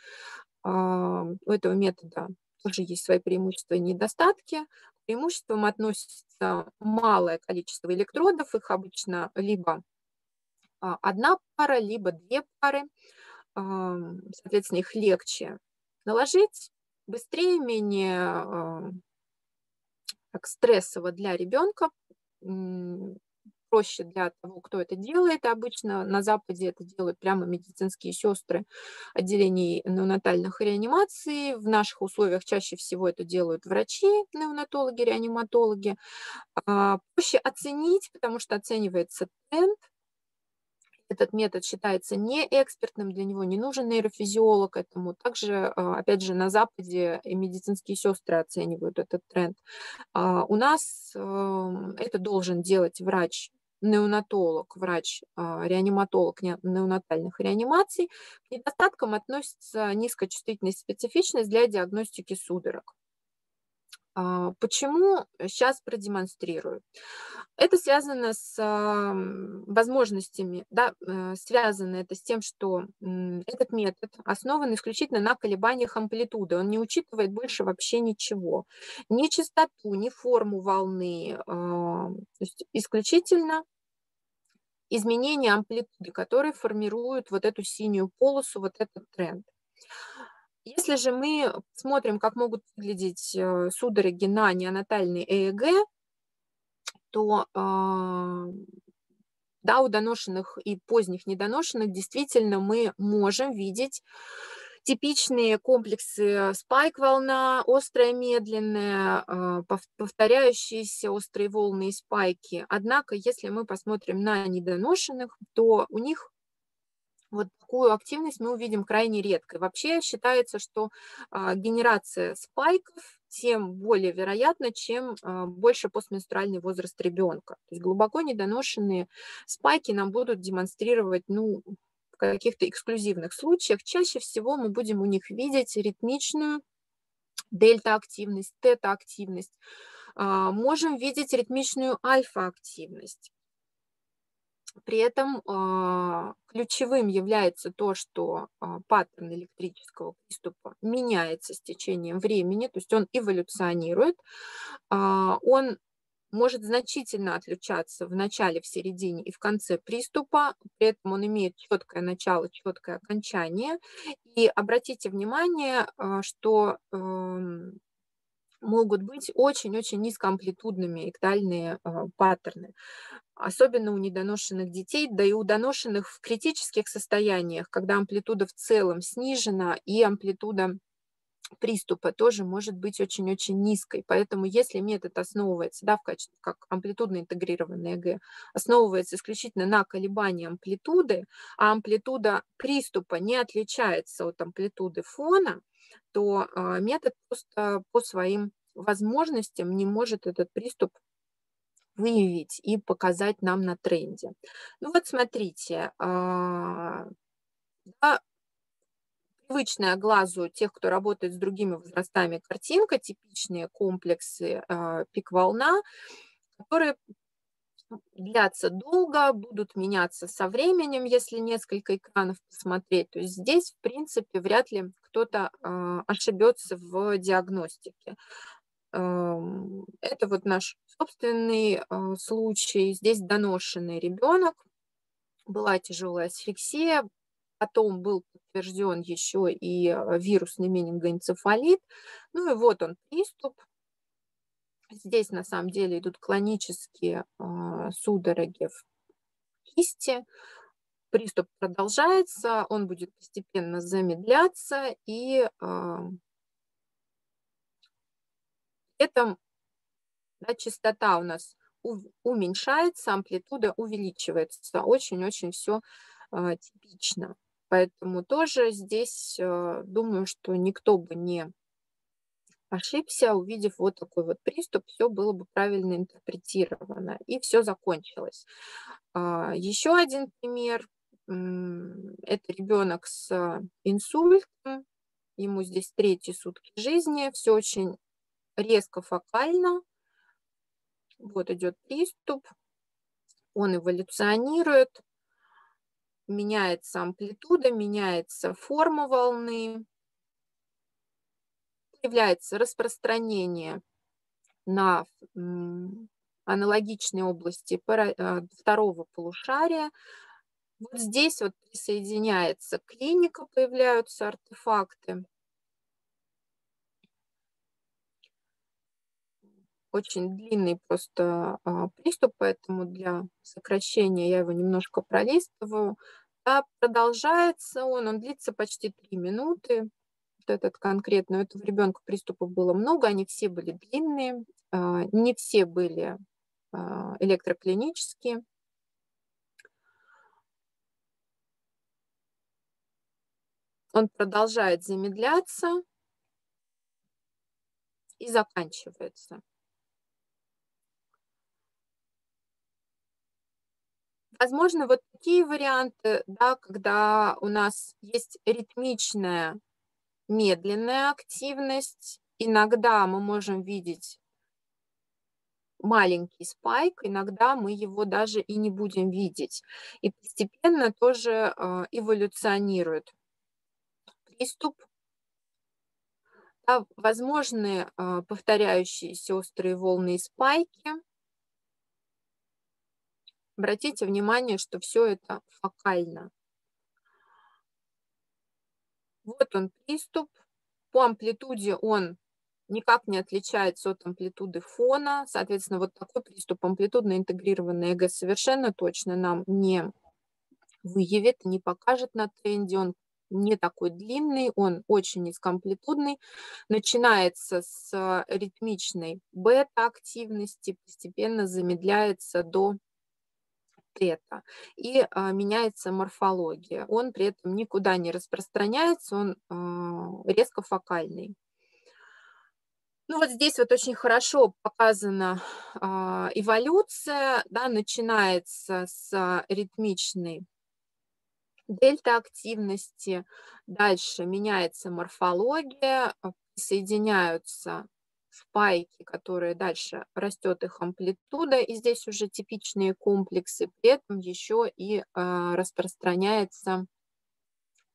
А, у этого метода тоже есть свои преимущества и недостатки. К преимуществам относится малое количество электродов, их обычно либо одна пара, либо две пары. Соответственно, их легче наложить быстрее, менее а, так, стрессово для ребенка, проще для того, кто это делает. Обычно на Западе это делают прямо медицинские сестры отделений неонатальных реанимаций. В наших условиях чаще всего это делают врачи, неонатологи, реаниматологи. А, проще оценить, потому что оценивается тренд, этот метод считается не экспертным, для него не нужен нейрофизиолог этому. Также, а, опять же, на Западе и медицинские сестры оценивают этот тренд. А, у нас эм, это должен делать врач неонатолог, врач, а, неонатальных реанимаций. К недостаткам относится низкая чувствительность специфичность для диагностики судорог. А, почему? Сейчас продемонстрирую. Это связано с возможностями, да, э, связано это с тем, что этот метод основан исключительно на колебаниях амплитуды. Он не учитывает больше вообще ничего. Ни частоту, ни форму волны. А, то есть исключительно изменения амплитуды, которые формируют вот эту синюю полосу, вот этот тренд. Если же мы смотрим, как могут выглядеть э, судороги на неонатальный ЭЭГ, то а, да, у доношенных и поздних недоношенных действительно мы можем видеть типичные комплексы спайк-волна, острая медленная, а, повторяющиеся острые волны и спайки. Однако, если мы посмотрим на недоношенных, то у них вот такую активность мы увидим крайне редко. Вообще считается, что а, генерация спайков тем более вероятно, чем а, больше постменструальный возраст ребенка. То есть глубоко недоношенные спайки нам будут демонстрировать ну, в каких-то эксклюзивных случаях. Чаще всего мы будем у них видеть ритмичную дельта-активность, тета-активность. А, можем видеть ритмичную альфа-активность. При этом а, ключевым является то, что а, паттерн электрического приступа меняется с течением времени, то есть он эволюционирует, а, он может значительно отличаться в начале, в середине и в конце приступа, при этом он имеет четкое начало, четкое окончание. И обратите внимание, что эм, могут быть очень-очень низкоамплитудными эктальные паттерны особенно у недоношенных детей, да и у доношенных в критических состояниях, когда амплитуда в целом снижена и амплитуда приступа тоже может быть очень-очень низкой. Поэтому если метод основывается, да, в качестве, как амплитудно интегрированный ЭГ, основывается исключительно на колебании амплитуды, а амплитуда приступа не отличается от амплитуды фона, то э, метод просто по своим возможностям не может этот приступ выявить и показать нам на тренде. Ну вот смотрите, а, да, привычная глазу тех, кто работает с другими возрастами картинка, типичные комплексы а, пик-волна, которые длятся долго, будут меняться со временем, если несколько экранов посмотреть. То есть здесь, в принципе, вряд ли кто-то э, ошибется в диагностике. Это вот наш собственный а, случай. Здесь доношенный ребенок, была тяжелая асфиксия, потом был подтвержден еще и а, вирусный менингоэнцефалит. Ну и вот он приступ. Здесь на самом деле идут клонические а, судороги в кисти. Приступ продолжается, он будет постепенно замедляться и этом да, частота у нас уменьшается, амплитуда увеличивается. Очень-очень все э, типично. Поэтому тоже здесь э, думаю, что никто бы не ошибся, увидев вот такой вот приступ, все было бы правильно интерпретировано, и все закончилось. А, Еще один пример. Это ребенок с инсультом, ему здесь третьи сутки жизни, все очень резко фокально. Вот идет приступ, он эволюционирует, меняется амплитуда, меняется форма волны, появляется распространение на аналогичной области а, второго полушария. Вот здесь вот присоединяется клиника, появляются артефакты. Очень длинный просто а, приступ, поэтому для сокращения я его немножко пролистываю. Да, продолжается он, он длится почти 3 минуты этот конкретно, у этого ребенка приступов было много, они все были длинные, а, не все были а, электроклинические. Он продолжает замедляться и заканчивается. Возможно, вот такие варианты, да, когда у нас есть ритмичная медленная активность. Иногда мы можем видеть маленький спайк, иногда мы его даже и не будем видеть. И постепенно тоже э, эволюционирует приступ. Возможны э, повторяющиеся острые волны и спайки. Обратите внимание, что все это фокально. Вот он приступ. По амплитуде он никак не отличается от амплитуды фона. Соответственно, вот такой приступ амплитудно интегрированный ЭГ совершенно точно нам не выявит, не покажет на тренде. Он не такой длинный, он очень низкоамплитудный. Начинается с ритмичной бета-активности, постепенно замедляется до это и а, меняется морфология. Он при этом никуда не распространяется, он а, резко фокальный. Ну вот здесь вот очень хорошо показана а, эволюция, да, начинается с ритмичной дельта активности, дальше меняется морфология, соединяются спайки, которые дальше растет их амплитуда, и здесь уже типичные комплексы, при этом еще и а, распространяется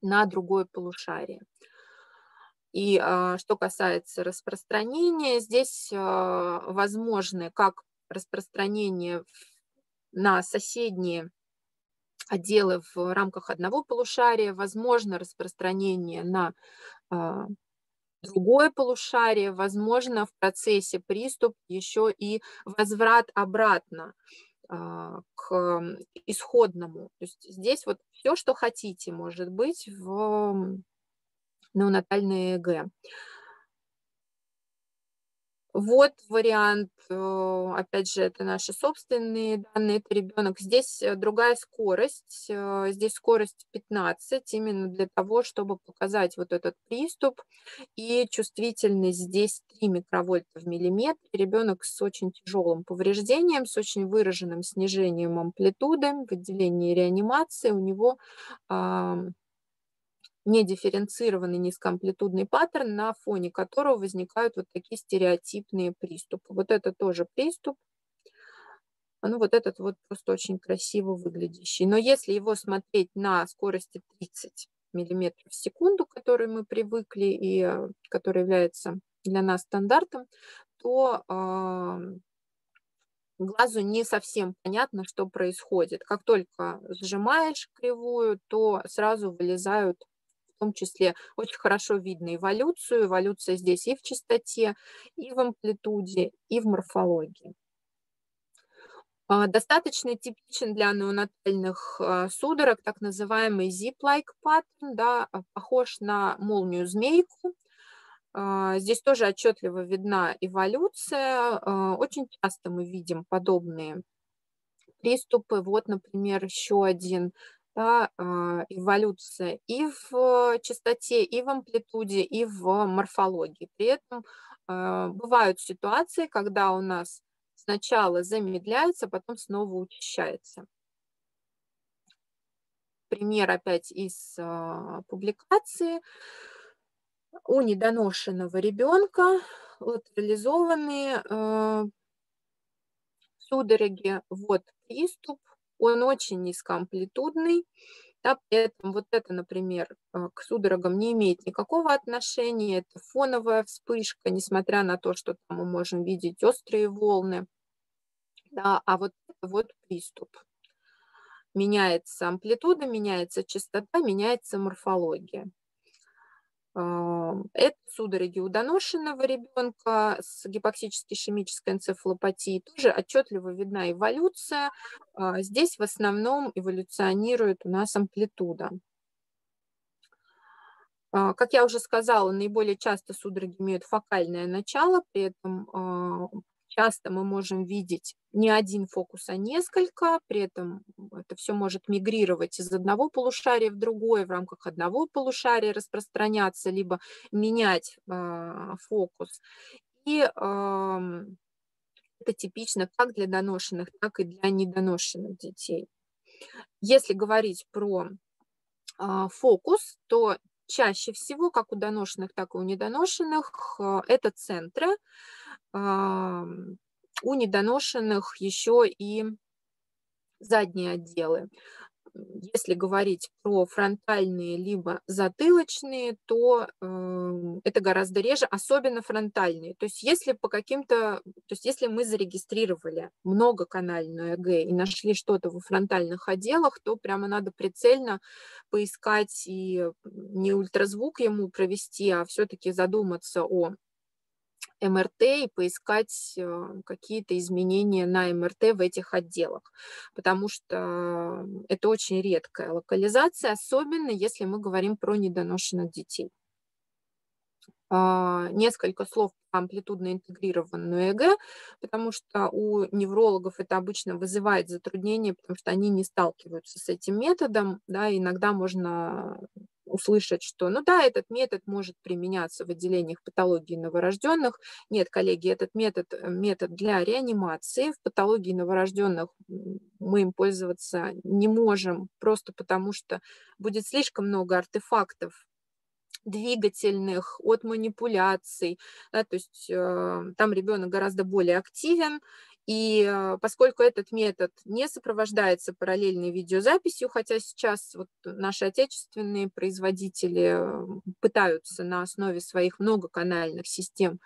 на другое полушарие. И а, что касается распространения, здесь а, возможны как распространение на соседние отделы в рамках одного полушария, возможно распространение на другое полушарие, возможно, в процессе приступ еще и возврат обратно а, к исходному. То есть здесь вот все, что хотите, может быть в неонатальной ЭГ. Вот вариант, э, опять же, это наши собственные данные, это ребенок. Здесь э, другая скорость, э, здесь скорость 15, именно для того, чтобы показать вот этот приступ. И чувствительность здесь 3 микровольта в миллиметр. Ребенок с очень тяжелым повреждением, с очень выраженным снижением амплитуды в отделении реанимации. У него недифференцированный низкоамплитудный паттерн, на фоне которого возникают вот такие стереотипные приступы. Вот это тоже приступ. Ну, вот этот вот просто очень красиво выглядящий. Но если его смотреть на скорости 30 мм в секунду, к которой мы привыкли и э, который является для нас стандартом, то э, глазу не совсем понятно, что происходит. Как только сжимаешь кривую, то сразу вылезают в том числе очень хорошо видно эволюцию. Эволюция здесь и в частоте, и в амплитуде, и в морфологии. А, достаточно типичен для неонатальных а, судорог так называемый zip-like pattern, да, а, похож на молнию-змейку. Здесь тоже отчетливо видна эволюция. Очень часто мы видим подобные приступы. Вот, например, еще один да, а, эволюция и в частоте, и в амплитуде, и в морфологии. При этом а, бывают ситуации, когда у нас сначала замедляется, потом снова учащается. Пример опять из а, публикации. У недоношенного ребенка латерализованные судороги, вот приступ, он очень низкоамплитудный, да, при этом вот это, например, э, к судорогам не имеет никакого отношения, это фоновая вспышка, несмотря на то, что там мы можем видеть острые волны, да, а вот вот приступ. Меняется амплитуда, меняется частота, меняется морфология. Это судороги у доношенного ребенка с гипоксической ишемической энцефалопатией. Тоже отчетливо видна эволюция. А, здесь в основном эволюционирует у нас амплитуда. А, как я уже сказала, наиболее часто судороги имеют фокальное начало, при этом а, Часто мы можем видеть не один фокус, а несколько, при этом это все может мигрировать из одного полушария в другое, в рамках одного полушария распространяться, либо менять э, фокус. И э, это типично как для доношенных, так и для недоношенных детей. Если говорить про э, фокус, то чаще всего, как у доношенных, так и у недоношенных, э, это центры, у недоношенных еще и задние отделы. Если говорить про фронтальные либо затылочные, то э, это гораздо реже, особенно фронтальные. То есть если по каким-то, то есть если мы зарегистрировали многоканальную ЭГ и нашли что-то во фронтальных отделах, то прямо надо прицельно поискать и не ультразвук ему провести, а все-таки задуматься о МРТ и поискать э, какие-то изменения на МРТ в этих отделах, потому что это очень редкая локализация, особенно если мы говорим про недоношенных детей. А, несколько слов про амплитудно интегрированную ЭГ, потому что у неврологов это обычно вызывает затруднения, потому что они не сталкиваются с этим методом. Да, иногда можно услышать, что ну да, этот метод может применяться в отделениях патологии новорожденных. Нет, коллеги, этот метод, э, метод для реанимации. В патологии новорожденных мы им пользоваться не можем, просто потому что будет слишком много артефактов двигательных, от манипуляций, да, то есть э, там ребенок гораздо более активен, и э, поскольку этот метод не сопровождается параллельной видеозаписью, хотя сейчас вот наши отечественные производители пытаются на основе своих многоканальных систем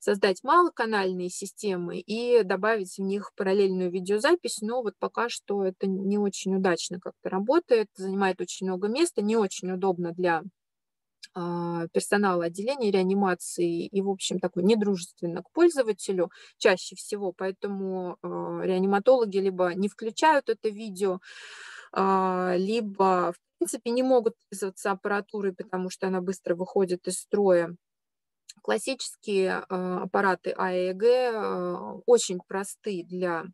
создать малоканальные системы и добавить в них параллельную видеозапись, но вот пока что это не очень удачно как-то работает, занимает очень много места, не очень удобно для персонала отделения реанимации и, в общем, такой недружественно к пользователю чаще всего, поэтому а, реаниматологи либо не включают это видео, а, либо, в принципе, не могут пользоваться аппаратурой, потому что она быстро выходит из строя. Классические аппараты АЭГ очень просты для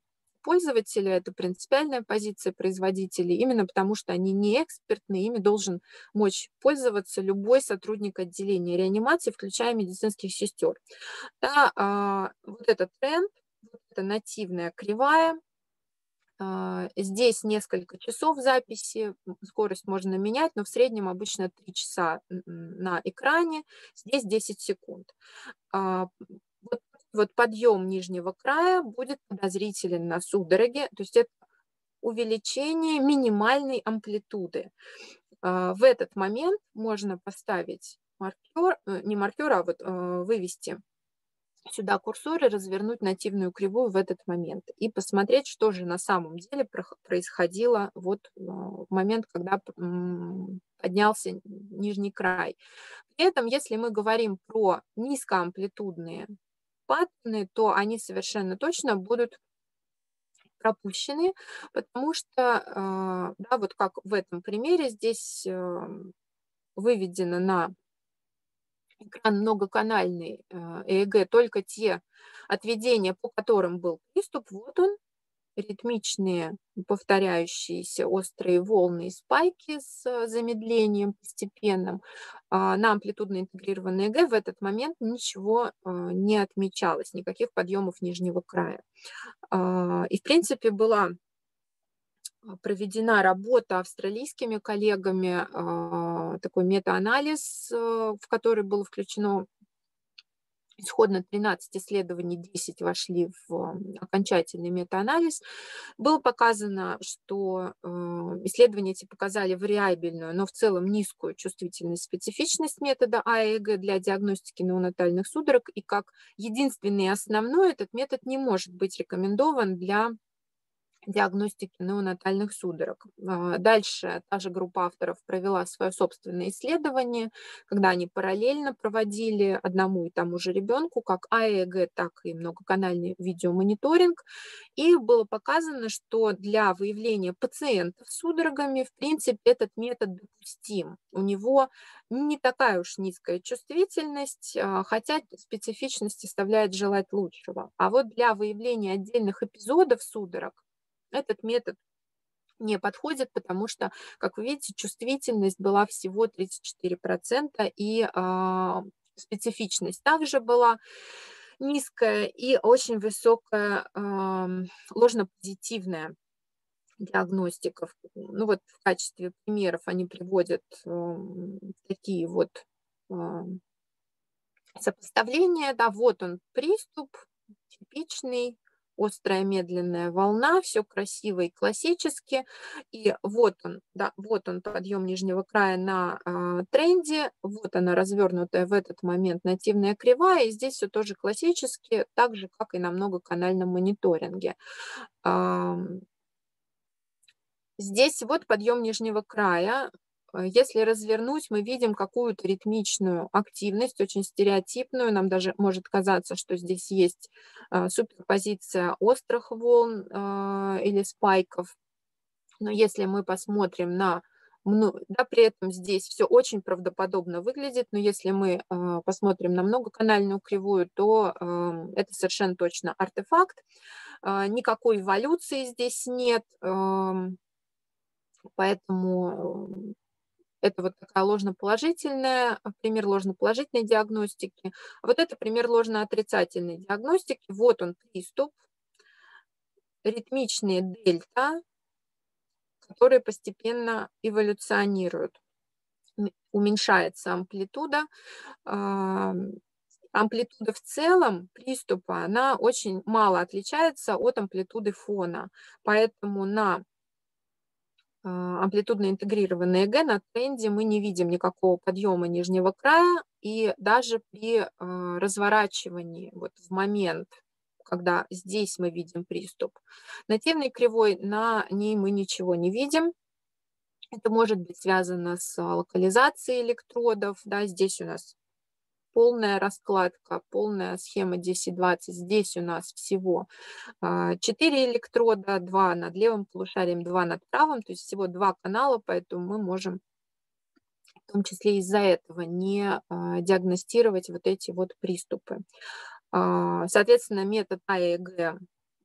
пользователя, это принципиальная позиция производителей, именно потому что они не экспертные, ими должен мочь пользоваться любой сотрудник отделения реанимации, включая медицинских сестер. Да, а, вот этот тренд, вот эта нативная кривая, а, Здесь несколько часов записи, скорость можно менять, но в среднем обычно 3 часа на экране, здесь 10 секунд. Вот вот подъем нижнего края будет подозрителен на судороге, то есть это увеличение минимальной амплитуды. А, в этот момент можно поставить маркер, э, не маркер, а вот э, вывести сюда курсор и развернуть нативную кривую в этот момент и посмотреть, что же на самом деле происходило вот э, в момент, когда поднялся нижний край. При этом, если мы говорим про низкоамплитудные паттерны, то они совершенно точно будут пропущены, потому что, а, да, вот как в этом примере здесь эм, выведено на экран многоканальный ЭЭГ только те отведения, по которым был приступ, вот он, ритмичные повторяющиеся острые волны и спайки с замедлением постепенным. А, на амплитудно интегрированной ЭГ в этот момент ничего а, не отмечалось, никаких подъемов нижнего края. А, и, в принципе, была проведена работа австралийскими коллегами, такой метаанализ, в который было включено исходно 13 исследований, 10 вошли в окончательный метаанализ, было показано, что э, исследования эти показали вариабельную, но в целом низкую чувствительность, специфичность метода АЭГ для диагностики неонатальных судорог, и как единственный и основной этот метод не может быть рекомендован для диагностики неонатальных судорог. А, дальше та же группа авторов провела свое собственное исследование, когда они параллельно проводили одному и тому же ребенку как АЭГ, так и многоканальный видеомониторинг. И было показано, что для выявления пациентов с судорогами, в принципе, этот метод допустим. У него не такая уж низкая чувствительность, а, хотя специфичность оставляет желать лучшего. А вот для выявления отдельных эпизодов судорог этот метод не подходит, потому что, как вы видите, чувствительность была всего 34%, и э, специфичность также была низкая и очень высокая э, ложно-позитивная диагностика. Ну вот в качестве примеров они приводят э, такие вот э, сопоставления. Да, вот он приступ, типичный, острая медленная волна, все красиво и классически. И вот он, да, вот он подъем нижнего края на э, тренде, вот она развернутая в этот момент нативная кривая, и здесь все тоже классически, так же, как и на многоканальном мониторинге. Э, здесь вот подъем нижнего края, если развернуть, мы видим какую-то ритмичную активность, очень стереотипную. Нам даже может казаться, что здесь есть э, суперпозиция острых волн э, или спайков. Но если мы посмотрим на да, при этом здесь все очень правдоподобно выглядит, но если мы э, посмотрим на многоканальную кривую, то э, это совершенно точно артефакт. Э, никакой эволюции здесь нет, э, поэтому это вот такая ложноположительная, а, пример ложноположительной диагностики. А вот это пример ложноотрицательной диагностики. Вот он приступ, ритмичные дельта, которые постепенно эволюционируют. Уменьшается амплитуда. Амплитуда в целом приступа, она очень мало отличается от амплитуды фона. Поэтому на а, амплитудно интегрированный ЭГ на тренде мы не видим никакого подъема нижнего края, и даже при а, разворачивании, вот в момент, когда здесь мы видим приступ, нативной кривой на ней мы ничего не видим. Это может быть связано с локализацией электродов. Да, здесь у нас полная раскладка, полная схема 10-20. Здесь у нас всего 4 а, электрода, 2 над левым полушарием, 2 над правым, то есть всего два канала, поэтому мы можем в том числе из-за этого не а, диагностировать вот эти вот приступы. А, соответственно, метод АЭГ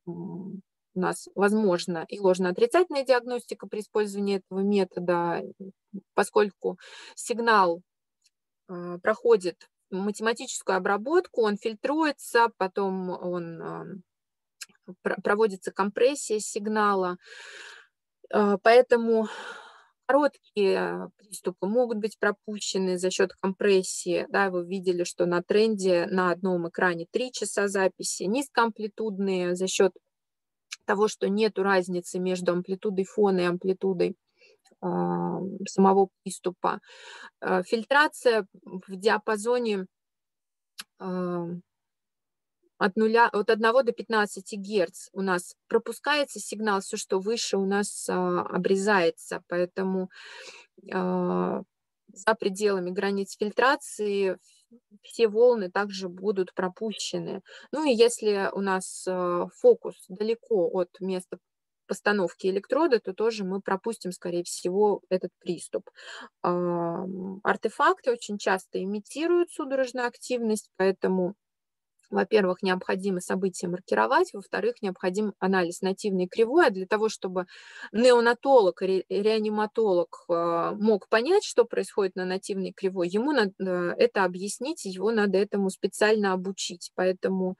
у нас возможно и ложно-отрицательная диагностика при использовании этого метода, поскольку сигнал проходит математическую обработку, он фильтруется, потом он проводится компрессия сигнала. А, поэтому короткие приступы могут быть пропущены за счет компрессии. Да, вы видели, что на тренде на одном экране 3 часа записи, низкоамплитудные за счет того, что нет разницы между амплитудой фона и амплитудой самого приступа. Э, фильтрация в диапазоне от, нуля, от 1 до 15 Гц у нас пропускается сигнал, все, что выше у нас а, обрезается, поэтому а, за пределами границ фильтрации все волны также будут пропущены. Ну и если у нас а, фокус далеко от места постановки электрода, то тоже мы пропустим, скорее всего, этот приступ. Артефакты очень часто имитируют судорожную активность, поэтому во-первых, необходимо события маркировать, во-вторых, необходим анализ нативной кривой, а для того, чтобы неонатолог и реаниматолог а, мог понять, что происходит на нативной кривой, ему надо э, это объяснить, его надо этому специально обучить. Поэтому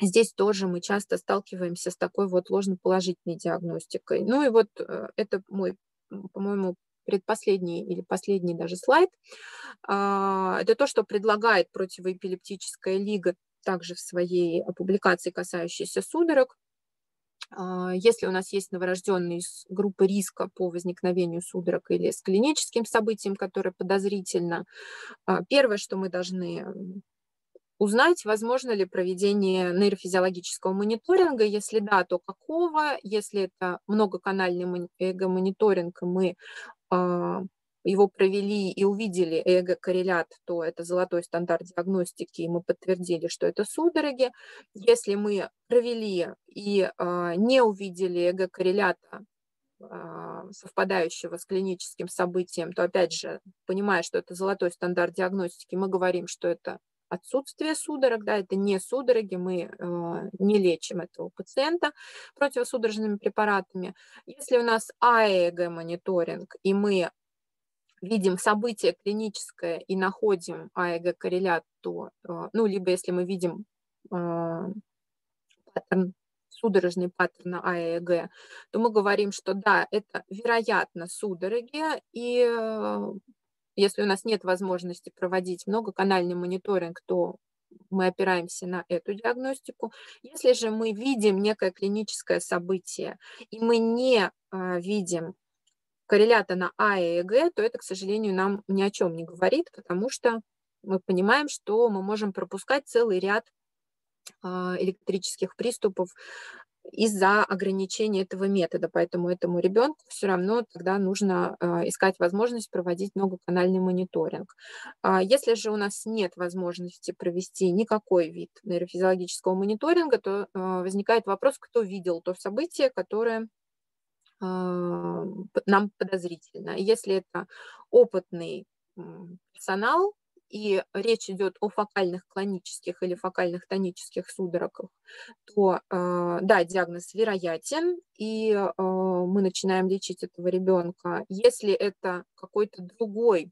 здесь тоже мы часто сталкиваемся с такой вот ложноположительной диагностикой. Ну и вот э, это мой, по-моему, предпоследний или последний даже слайд, а, это то, что предлагает противоэпилептическая лига также в своей публикации, касающейся судорог. А, если у нас есть новорожденные из группы риска по возникновению судорог или с клиническим событием, которое подозрительно, а, первое, что мы должны узнать, возможно ли проведение нейрофизиологического мониторинга. Если да, то какого? Если это многоканальный эго-мониторинг, мы а, его провели и увидели эго-коррелят, то это золотой стандарт диагностики, и мы подтвердили, что это судороги. Если мы провели и а, не увидели эго-коррелята, а, совпадающего с клиническим событием, то опять же, понимая, что это золотой стандарт диагностики, мы говорим, что это отсутствие судорог, да, это не судороги, мы э, не лечим этого пациента противосудорожными препаратами. Если у нас АЭГ-мониторинг, и мы видим событие клиническое и находим АЭГ-коррелят, то, э, ну, либо если мы видим э, паттерн судорожный паттерн АЭГ, то мы говорим, что да, это вероятно судороги, и если у нас нет возможности проводить многоканальный мониторинг, то мы опираемся на эту диагностику. Если же мы видим некое клиническое событие, и мы не а, видим коррелята на А и ЭГ, то это, к сожалению, нам ни о чем не говорит, потому что мы понимаем, что мы можем пропускать целый ряд а, электрических приступов из-за ограничения этого метода. Поэтому этому ребенку все равно тогда нужно а, искать возможность проводить многоканальный мониторинг. А если же у нас нет возможности провести никакой вид нейрофизиологического мониторинга, то а, возникает вопрос, кто видел то событие, которое нам подозрительно. Если это опытный персонал, и речь идет о фокальных клонических или фокальных тонических судорогах, то э, да, диагноз вероятен, и э, мы начинаем лечить этого ребенка. Если это какой-то другой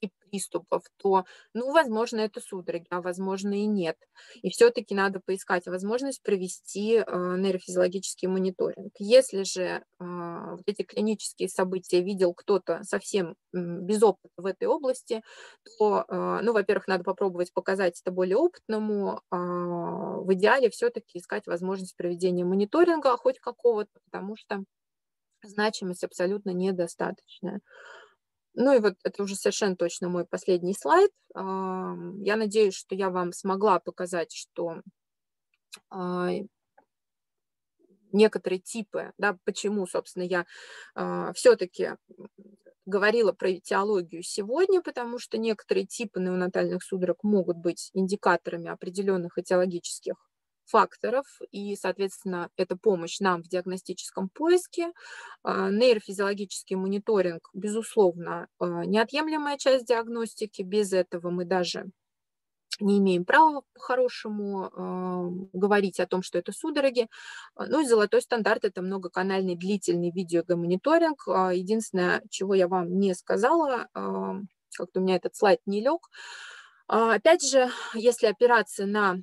тип приступов, то, ну, возможно, это судороги, а возможно и нет. И все-таки надо поискать возможность провести э, нейрофизиологический мониторинг. Если же э, вот эти клинические события видел кто-то совсем без опыта в этой области, то, ну, во-первых, надо попробовать показать это более опытному, в идеале все-таки искать возможность проведения мониторинга хоть какого-то, потому что значимость абсолютно недостаточная. Ну и вот это уже совершенно точно мой последний слайд. Я надеюсь, что я вам смогла показать, что а, некоторые типы, да, почему, собственно, я а, все-таки говорила про этиологию сегодня, потому что некоторые типы неонатальных судорог могут быть индикаторами определенных этиологических факторов, и, соответственно, это помощь нам в диагностическом поиске. А, нейрофизиологический мониторинг, безусловно, а, неотъемлемая часть диагностики. Без этого мы даже не имеем права по-хорошему э, говорить о том, что это судороги. Ну и золотой стандарт – это многоканальный длительный видеогомониторинг. Единственное, чего я вам не сказала, э, как-то у меня этот слайд не лег. Опять же, если опираться на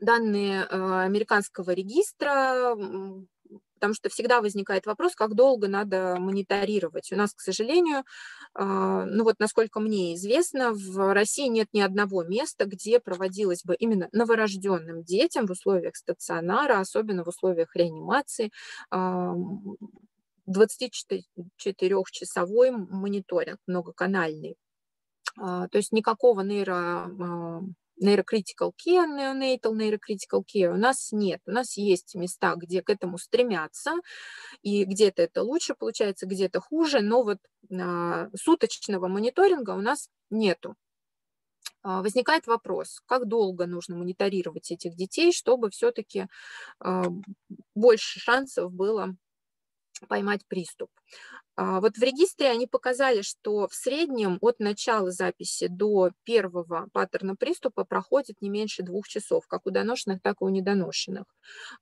данные э, американского регистра, потому что всегда возникает вопрос, как долго надо мониторировать. У нас, к сожалению, а, ну вот насколько мне известно, в России нет ни одного места, где проводилось бы именно новорожденным детям в условиях стационара, особенно в условиях реанимации, 24-часовой мониторинг многоканальный. То есть никакого нейро нейрокритикал care, neonatal нейрокритикал care у нас нет. У нас есть места, где к этому стремятся, и где-то это лучше получается, где-то хуже, но вот а, суточного мониторинга у нас нету. А, возникает вопрос, как долго нужно мониторировать этих детей, чтобы все-таки а, больше шансов было поймать приступ. А, вот в регистре они показали, что в среднем от начала записи до первого паттерна приступа проходит не меньше двух часов, как у доношенных, так и у недоношенных.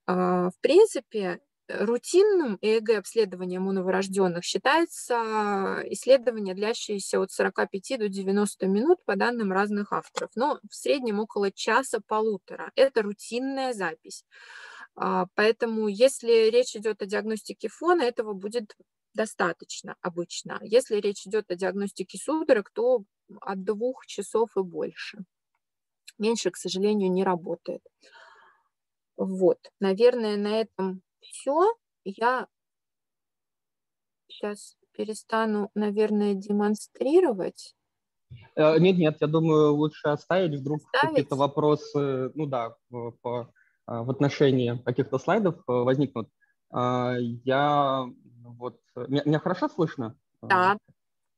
А, в принципе, рутинным ЭЭГ-обследованием у новорожденных считается исследование, длящееся от 45 до 90 минут по данным разных авторов, но в среднем около часа-полутора. Это рутинная запись. А, поэтому если речь идет о диагностике фона, этого будет достаточно обычно. Если речь идет о диагностике судорог, то от двух часов и больше. Меньше, к сожалению, не работает. Вот, наверное, на этом все. Я сейчас перестану, наверное, демонстрировать. Э, нет, нет, я думаю, лучше оставить, вдруг какие-то вопросы, ну да, по, в отношении каких-то слайдов э, возникнут. А, я вот... Меня, меня хорошо слышно? Да.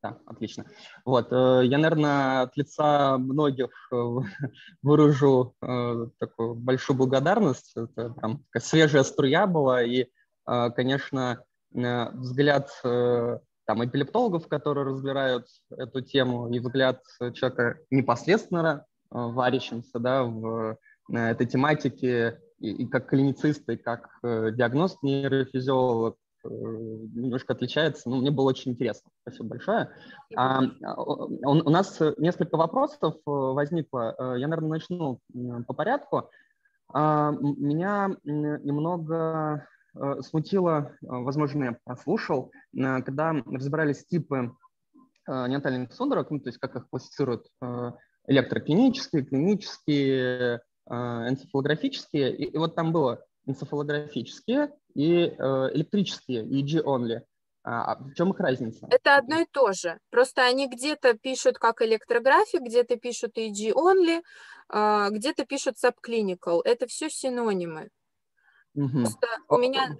Да, отлично. Вот, э, я, наверное, от лица многих э, выражу такую большую благодарность. Это прям такая свежая струя была, и, конечно, взгляд там эпилептологов, которые разбирают эту тему, и взгляд человека непосредственно варящимся да, в этой тематике и, и как клиницист, и как э, диагност, нейрофизиолог э, немножко отличается. Ну, мне было очень интересно. Спасибо большое. А, у, у нас несколько вопросов э, возникло. Э, я, наверное, начну по порядку. А, меня немного э, смутило, возможно, я прослушал, когда разбирались типы неонатальных судорог, ну, то есть как их классифицируют электроклинические, клинические, Э, энцефалографические, и, и вот там было энцефалографические и э, электрические, EG only. А, а в чем их разница? Это одно и то же. Просто они где-то пишут как электрографик, где-то пишут EG only, э, где-то пишут subclinical. Это все синонимы. Угу. Просто у меня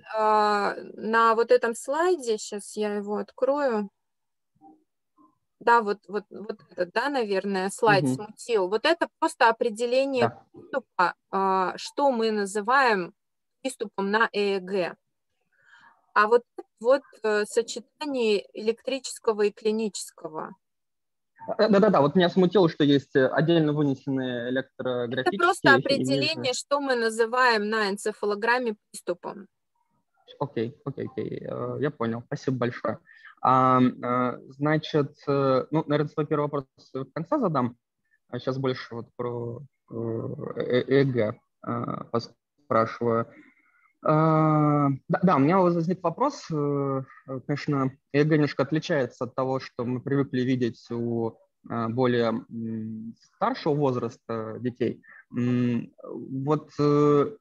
на вот этом слайде, сейчас я его открою, да, вот, вот, вот этот, да, наверное, слайд угу. смутил. Вот это просто определение да. приступа, а, что мы называем приступом на ЭЭГ. А вот вот э, сочетание электрического и клинического. Э, да-да-да, вот меня смутило, что есть э, отдельно вынесенные электрографические. Это просто определение, что мы называем на энцефалограмме приступом. Окей, окей, окей, я понял. Спасибо большое. А, а, значит, э, ну, наверное, свой первый вопрос в конце задам. А сейчас больше вот про ЭГ а, спрашиваю. Да, да, у меня возник вопрос. Э, конечно, ЭГ немножко отличается от того, что мы привыкли видеть у более старшего возраста детей. Вот э,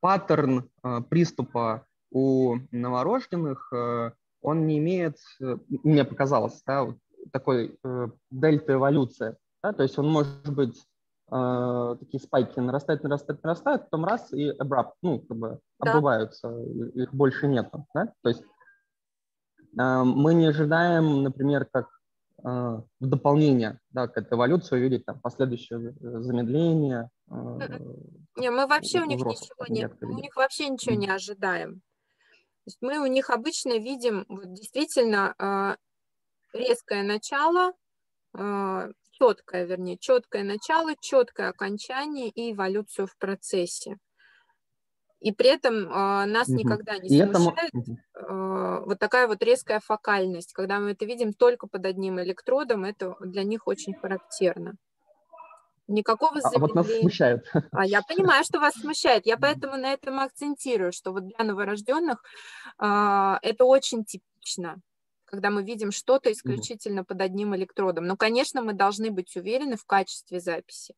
паттерн приступа у новорожденных э, он не имеет, э, мне показалось, да, вот такой э, дельта эволюции. Да, то есть он может быть э, такие спайки нарастают, нарастают, нарастают, потом раз и abrupt, ну, как бы да. их больше нету. Да? То есть э, мы не ожидаем, например, как э, в дополнение да, к этой эволюции увидеть там последующее замедление. Э, не, мы вообще у них ничего не, у них вообще ничего не ожидаем есть мы у них обычно видим вот, действительно э, резкое начало, э, четкое, вернее, четкое начало, четкое окончание и эволюцию в процессе. И при этом э, нас угу. никогда не и смущает это... э, вот такая вот резкая фокальность. Когда мы это видим только под одним электродом, это для них очень характерно. Никакого замедления. А вот нас смущает. А я понимаю, что вас смущает. Я поэтому на этом акцентирую, что вот для новорожденных э, это очень типично, когда мы видим что-то исключительно под одним электродом. Но, конечно, мы должны быть уверены в качестве записи.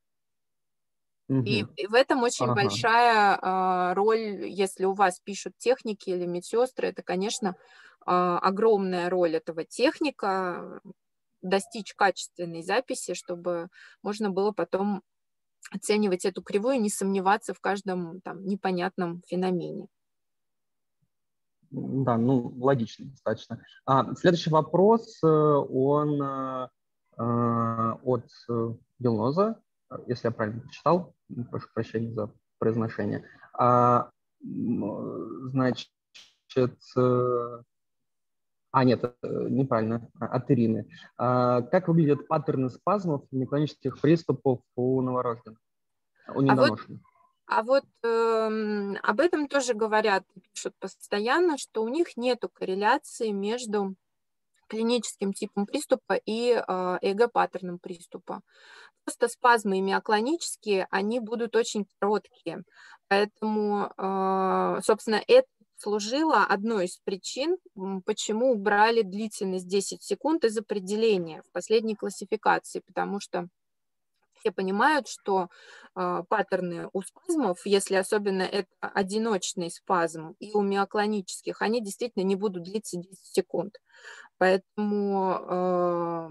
И, и в этом очень ага. большая э, роль, если у вас пишут техники или медсестры, это, конечно, э, огромная роль этого техника, достичь качественной записи, чтобы можно было потом оценивать эту кривую и не сомневаться в каждом там, непонятном феномене. Да, ну, логично достаточно. А, следующий вопрос, э, он э, э от Белноза, если я правильно прочитал, прошу прощения за произношение. А, значит, а, нет, неправильно, атерины. Как выглядят паттерны спазмов механических приступов у новорожденных, у недоношенных? А вот, а вот э, об этом тоже говорят, пишут постоянно, что у них нет корреляции между клиническим типом приступа и э, ЭГ-паттерном приступа. Просто спазмы миоклонические, они будут очень короткие. Поэтому, э, собственно, это служило одной из причин, почему убрали длительность 10 секунд из определения в последней классификации, потому что все понимают, что э, паттерны у спазмов, если особенно это одиночный спазм, и у миоклонических, они действительно не будут длиться 10 секунд. Поэтому э,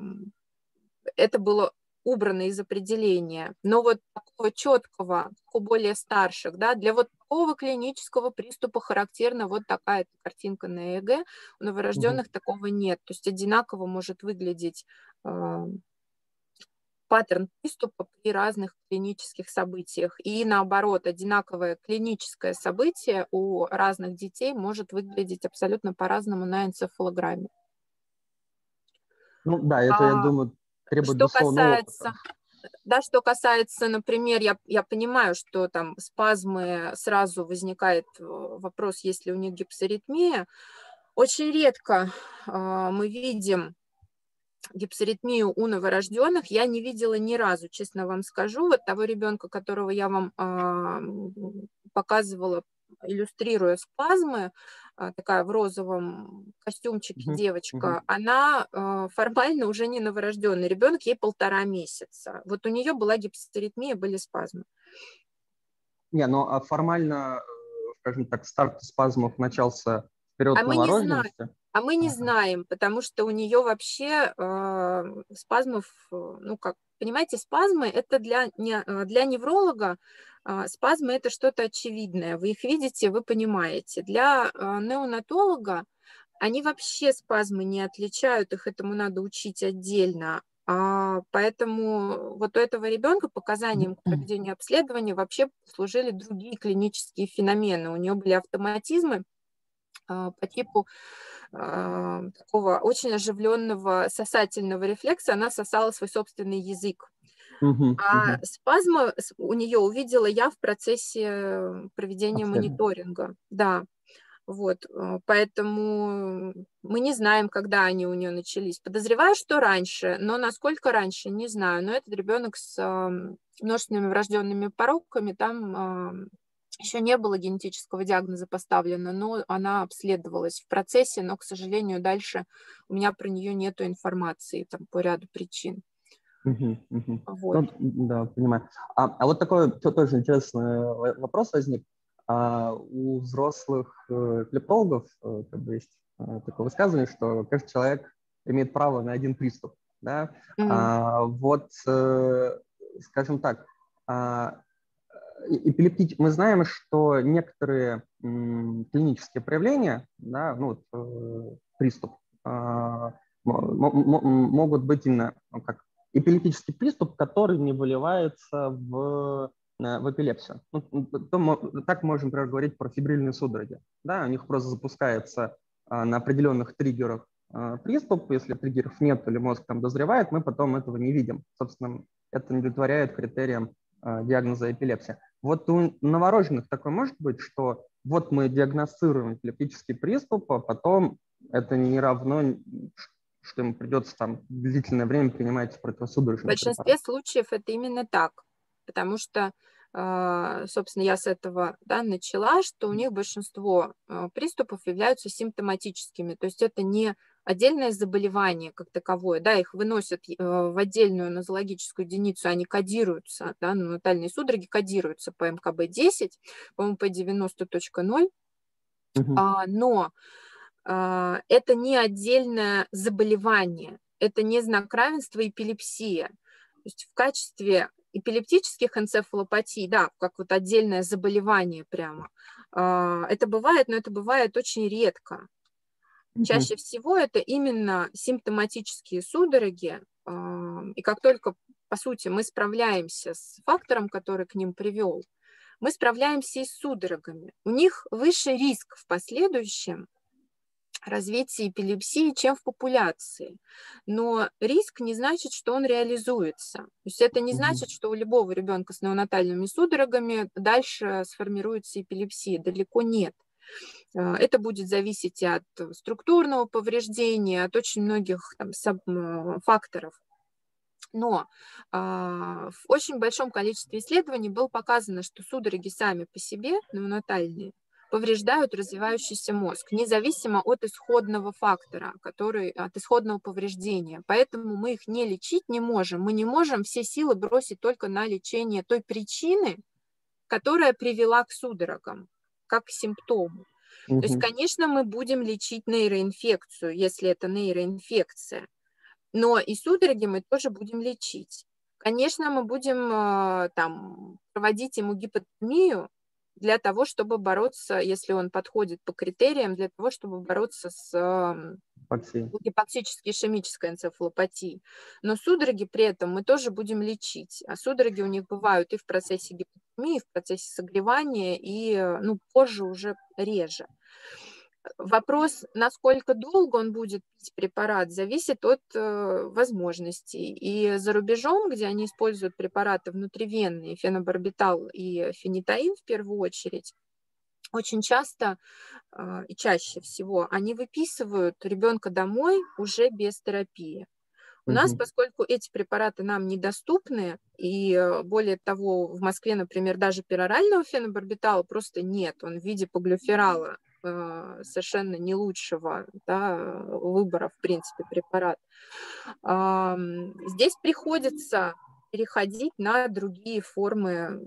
это было убрано из определения. Но вот такого четкого, у более старших, да, для вот такого клинического приступа характерна вот такая картинка на ЭГ. У новорожденных угу. такого нет. То есть одинаково может выглядеть э, паттерн приступа при разных клинических событиях. И наоборот, одинаковое клиническое событие у разных детей может выглядеть абсолютно по-разному на энцефалограмме. Ну да, это, а, я думаю, требует что касается, Да, что касается, например, я, я понимаю, что там спазмы, сразу возникает э, вопрос, есть ли у них гипсаритмия. Очень редко э, мы видим гипсаритмию у новорожденных я не видела ни разу, честно вам скажу. Вот того ребенка, которого я вам э, показывала, иллюстрируя спазмы, э, такая в розовом костюмчике mm-hmm. девочка, mm-hmm. она э, формально уже не новорожденный ребенок, ей полтора месяца. Вот у нее была гипсаритмия, были спазмы. Не, но ну, а формально, э, скажем так, старт спазмов начался в период а новорожденности? А мы не знаем, потому что у нее вообще э, спазмов, э, ну как, понимаете, спазмы это для, э, для невролога, э, спазмы это что-то очевидное. Вы их видите, вы понимаете. Для э, неонатолога они вообще спазмы не отличают, их этому надо учить отдельно. А, поэтому вот у этого ребенка показанием к проведению обследования вообще служили другие клинические феномены. У нее были автоматизмы а, по типу а, такого очень оживленного сосательного рефлекса, она сосала свой собственный язык. А спазмы у нее увидела я в процессе проведения Абсолютно. мониторинга. Да, вот, э, поэтому мы не знаем, когда они у нее начались. Подозреваю, что раньше, но насколько раньше, не знаю. Но этот ребенок с множественными врожденными пороками, там еще не было генетического диагноза поставлено, но она обследовалась в процессе, но, к сожалению, дальше у меня про нее нет информации там, по ряду причин. Угу, угу. Вот. Ну, да, понимаю. А, а вот такой тоже интересный вопрос возник. А у взрослых э, эпилептологов э, как бы есть э, такое высказывание, что каждый человек имеет право на один приступ. Да? Mm. А, вот, скажем так, а, эпилептич... мы знаем, что некоторые клинические проявления, да, ну, вот, э, приступ, а, могут быть именно ну, как эпилептический приступ, который не выливается в, в эпилепсию. Ну, то, так можем, например, говорить про фибрильные судороги. Да, у них просто запускается на определенных триггерах приступ. Если триггеров нет или мозг там дозревает, мы потом этого не видим. Собственно, это не удовлетворяет критериям диагноза эпилепсия. Вот у новорожденных такое может быть, что вот мы диагностируем эпилептический приступ, а потом это не равно, что ему придется там длительное время принимать противосудорожные В большинстве препараты. случаев это именно так, потому что, а, собственно, я с этого да, начала, что у них большинство а, приступов являются симптоматическими, то есть это не отдельное заболевание как таковое, да, их выносят э, в отдельную нозологическую единицу, они кодируются, да, натальные судороги кодируются по МКБ-10, по-моему, по 90.0, угу. а, но а, это не отдельное заболевание, это не знак равенства эпилепсия. То есть в качестве эпилептических энцефалопатий, да, как вот отдельное заболевание прямо, а, это бывает, но это бывает очень редко. Чаще всего это именно симптоматические судороги, и как только, по сути, мы справляемся с фактором, который к ним привел, мы справляемся и с судорогами. У них выше риск в последующем развития эпилепсии, чем в популяции. Но риск не значит, что он реализуется. То есть это не значит, что у любого ребенка с неонатальными судорогами дальше сформируется эпилепсия. Далеко нет. Э, это будет зависеть от структурного повреждения, от очень многих там, факторов. Но э, в очень большом количестве исследований было показано, что судороги сами по себе, неонатальные, повреждают развивающийся мозг, независимо от исходного фактора, который, от исходного повреждения. Поэтому мы их не лечить не можем. Мы не можем все силы бросить только на лечение той причины, которая привела к судорогам, как к симптому. Угу. То есть, конечно, мы будем лечить нейроинфекцию, если это нейроинфекция, но и судороги мы тоже будем лечить. Конечно, мы будем э, там проводить ему гипотомию, для того, чтобы бороться, если он подходит по критериям, для того, чтобы бороться с гипоксической ишемической энцефалопатией. Но судороги при этом мы тоже будем лечить. А судороги у них бывают и в процессе гипотомии, и в процессе согревания, и ну, позже уже реже. Вопрос, насколько долго он будет пить препарат, зависит от э, возможностей. И за рубежом, где они используют препараты внутривенные, фенобарбитал и фенитаин в первую очередь, очень часто э, и чаще всего они выписывают ребенка домой уже без терапии. У угу. нас, поскольку эти препараты нам недоступны, и э, более того, в Москве, например, даже перорального фенобарбитала просто нет, он в виде поглюферала совершенно не лучшего да, выбора, в принципе, препарат. Здесь приходится переходить на другие формы,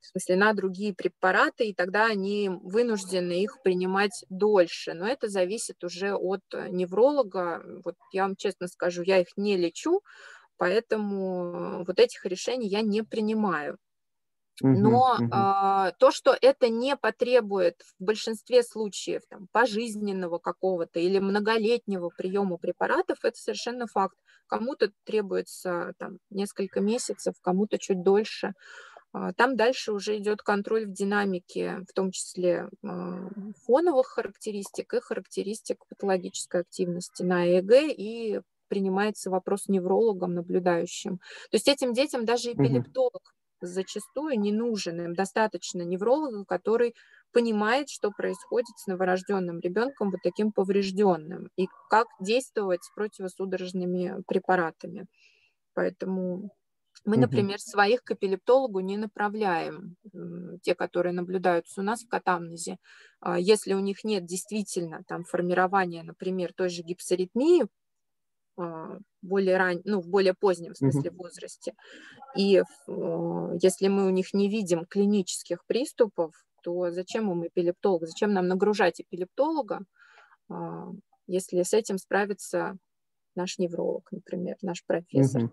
в смысле на другие препараты, и тогда они вынуждены их принимать дольше. Но это зависит уже от невролога. Вот я вам честно скажу, я их не лечу, поэтому вот этих решений я не принимаю. Но угу, угу. То, что это не потребует в большинстве случаев там, пожизненного какого-то или многолетнего приема препаратов, это совершенно факт. Кому-то требуется там, несколько месяцев, кому-то чуть дольше. А, там дальше уже идет контроль в динамике, в том числе а, фоновых характеристик и характеристик патологической активности на ЭЭГ и принимается вопрос неврологом, наблюдающим. То есть этим детям даже эпилептолог зачастую не нужен. Им достаточно невролога, который понимает, что происходит с новорожденным ребенком вот таким поврежденным и как действовать с противосудорожными препаратами. Поэтому мы, например, своих к эпилептологу не направляем, те, которые наблюдаются у нас в катамнезе. А если у них нет действительно там формирования, например, той же гипсаритмии а, более ран... ну, в более позднем в смысле возрасте. И э, если мы у них не видим клинических приступов, то зачем им эпилептолог? Зачем нам нагружать эпилептолога, а, если с этим справится наш невролог, например, наш профессор? Угу.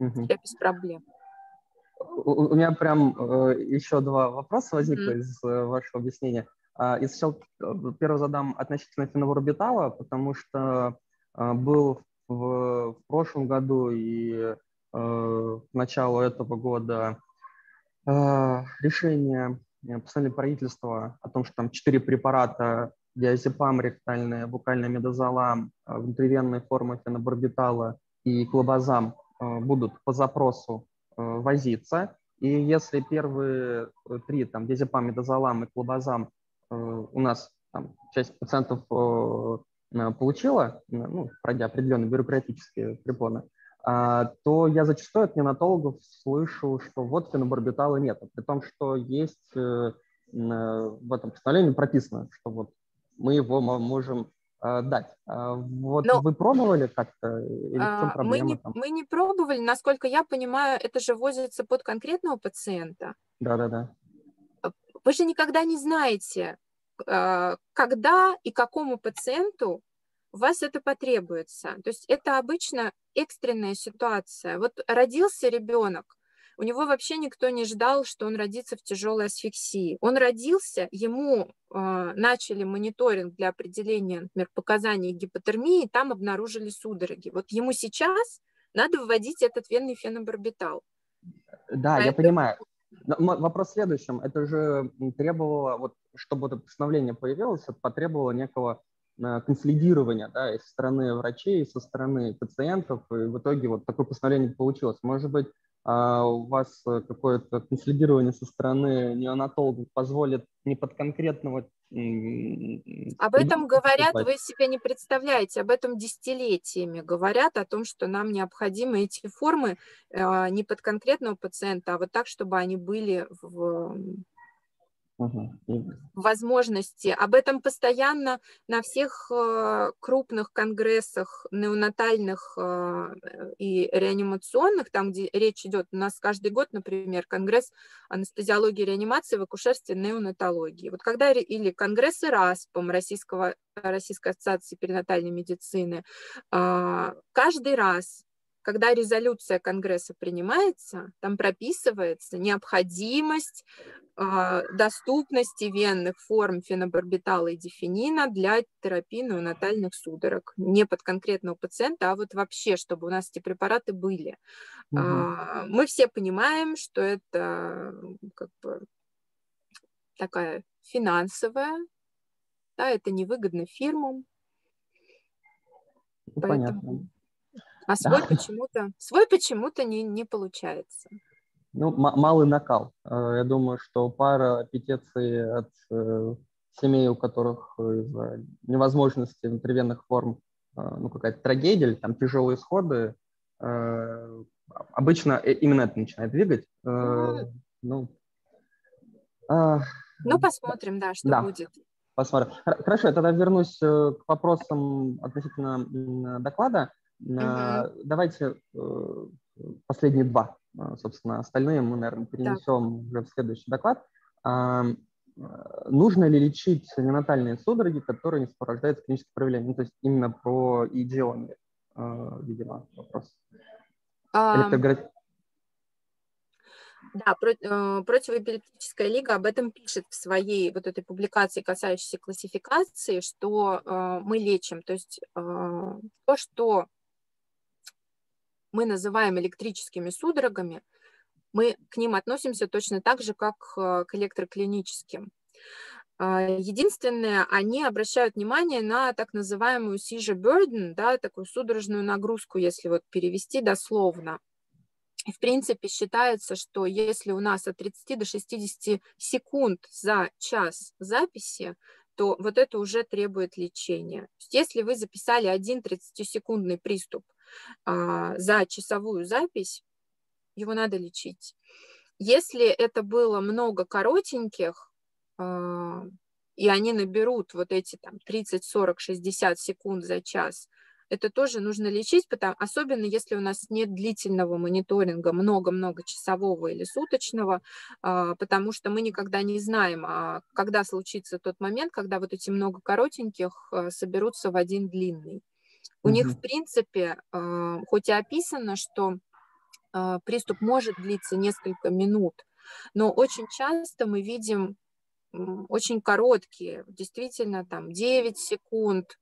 Угу. без проблем. У меня прям э, еще два вопроса возникли mm из э, вашего объяснения. А, и сначала первый задам относительно феноворбитала, потому что был в, в прошлом году и э, к началу этого года э, решение э, постановили правительства о том, что там четыре препарата диазепам, ректальная, букальная медозолам, э, внутривенные формы фенобарбитала и клобазам э, будут по запросу возиться. И если первые три, там, диазепам, медозолам и клобазам у нас там, часть пациентов получила, ну, пройдя определенные бюрократические препоны, а, то я зачастую от неонатологов слышу, что вот фенобарбитала нет, при том, что есть э, э, в этом постановлении прописано, что вот мы его можем дать. А вот Но, вы пробовали как-то? Или в чем проблема мы не, там? мы не пробовали. Насколько я понимаю, это же возится под конкретного пациента. Да-да-да. Вы же никогда не знаете, а, когда и какому пациенту у вас это потребуется. То есть это обычно экстренная ситуация. Вот родился ребенок, у него вообще никто не ждал, что он родится в тяжелой асфиксии. Он родился, ему э, начали мониторинг для определения, например, показаний гипотермии, там обнаружили судороги. Вот ему сейчас надо вводить этот венный фенобарбитал. Да, Поэтому... я понимаю. Вопрос в следующем. Это же требовало, вот, чтобы это постановление появилось, это потребовало некого э, консолидирования да, и со стороны врачей, и со стороны пациентов, и в итоге вот такое постановление получилось. Может быть, у вас э, какое-то консолидирование со стороны неонатологов позволит не под конкретного... Об этом говорят, вы себе не представляете, об этом десятилетиями говорят, о том, что нам необходимы эти формы э, не под конкретного пациента, а вот так, чтобы они были в возможности. Об этом постоянно на всех э, крупных конгрессах неонатальных э, и реанимационных, там, где речь идет, у нас каждый год, например, конгресс анестезиологии реанимации в акушерстве неонатологии. Вот когда или конгрессы РАСПОМ, Российского, Российской ассоциации перинатальной медицины, а, каждый раз когда резолюция Конгресса принимается, там прописывается необходимость а, доступности венных форм фенобарбитала и дифенина для терапии неонатальных судорог. Не под конкретного пациента, а вот вообще, чтобы у нас эти препараты были. Угу. Мы все понимаем, что это как бы такая финансовая, да, это невыгодно фирмам. Ну, Поэтому... Понятно. А свой да. почему-то свой почему-то не, не получается. Ну, малый накал. Э, я думаю, что пара петиций от э, семей, у которых из-за невозможности внутривенных форм э, ну, какая-то трагедия или там тяжелые исходы, обычно именно это начинает двигать. Ну, ну, ну посмотрим, да, что да. будет. Посмотрим. Хорошо, я тогда вернусь к вопросам относительно доклада. Угу. Давайте последние два а, собственно, остальные мы, наверное, перенесем да. уже в следующий доклад. А, нужно ли лечить неонатальные судороги, которые не сопровождаются клиническим проявлением? Ну, то есть именно про идиоми, а, видимо, вопрос. А... Да, э, противоэпилептическая лига об этом пишет в своей вот этой публикации, касающейся классификации, что э, мы лечим, то есть э, то, что мы называем электрическими судорогами, мы к ним относимся точно так же, как э, к электроклиническим. А, единственное, они обращают внимание на так называемую seizure burden, да, такую судорожную нагрузку, если вот перевести дословно. В принципе считается, что если у нас от 30 до 60 секунд за час записи, то вот это уже требует лечения. Если вы записали один 30-секундный приступ – а, за часовую запись, его надо лечить. Если это было много коротеньких, а, и они наберут вот эти там 30, 40, 60 секунд за час, это тоже нужно лечить, потому, особенно если у нас нет длительного мониторинга, много-много часового или суточного, а, потому что мы никогда не знаем, когда случится тот момент, когда вот эти много коротеньких соберутся в один длинный. У угу. них, в принципе, а, хоть и описано, что а, приступ может длиться несколько минут, но очень часто мы видим очень короткие, действительно там 9 секунд,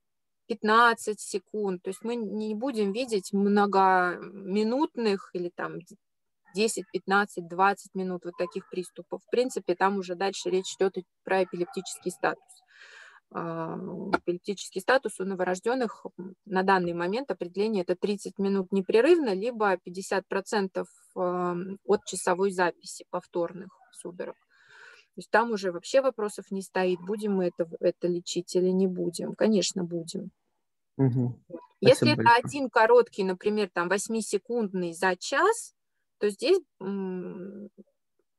15 секунд. То есть мы не будем видеть многоминутных или там 10, 15, 20 минут вот таких приступов. В принципе, там уже дальше речь идет про эпилептический статус. А, эпилептический статус у новорожденных на данный момент определение это 30 минут непрерывно, либо 50% от часовой записи повторных судорог. То есть там уже вообще вопросов не стоит, будем мы это, это лечить или не будем. Конечно, будем. Угу. Если это один короткий, например, там 8-секундный за час, то здесь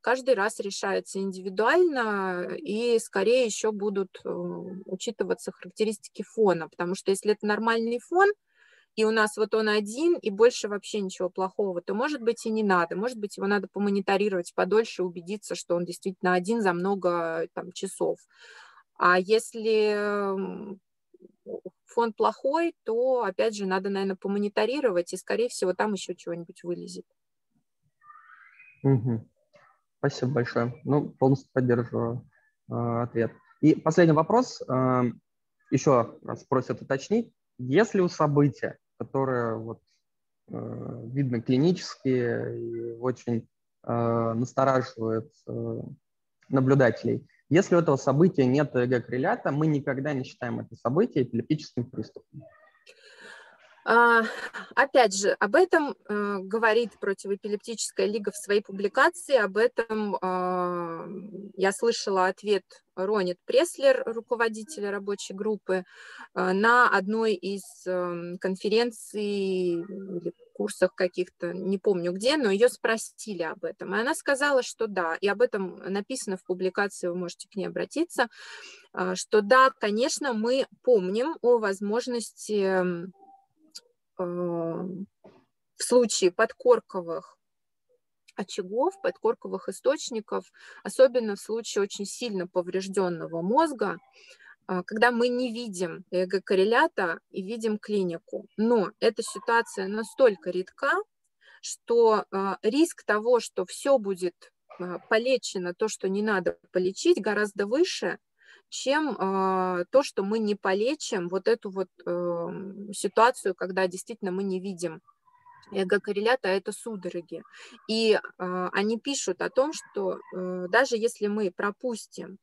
каждый раз решается индивидуально, и скорее еще будут э, учитываться характеристики фона, потому что если это нормальный фон, и у нас вот он один, и больше вообще ничего плохого, то, может быть, и не надо. Может быть, его надо помониторировать подольше, убедиться, что он действительно один за много там, часов. А если фон плохой, то, опять же, надо, наверное, помониторировать, и, скорее всего, там еще чего-нибудь вылезет. Угу. Спасибо большое. Ну, полностью поддерживаю э, ответ. И последний вопрос. Э, еще раз просят уточнить. Если у события, которое вот, э, видно клинически и очень настораживает наблюдателей. Если у этого события нет ЭГ-коррелята, мы никогда не считаем это событие эпилептическим приступом. А, опять же, об этом э, говорит противоэпилептическая лига в своей публикации. Об этом э, я слышала ответ Ронит Преслер, руководителя рабочей группы, э, на одной из э, конференций или курсах каких-то, не помню где, но ее спросили об этом. И она сказала, что да, и об этом написано в публикации, вы можете к ней обратиться, э, что да, конечно, мы помним о возможности в случае подкорковых очагов, подкорковых источников, особенно в случае очень сильно поврежденного мозга, а, когда мы не видим эго-коррелята и видим клинику. Но эта ситуация настолько редка, что а, риск того, что все будет а, полечено, то, что не надо полечить, гораздо выше, чем э, то, что мы не полечим вот эту вот э, ситуацию, когда действительно мы не видим эго-коррелята, а это судороги. И э, они пишут о том, что э, даже если мы пропустим,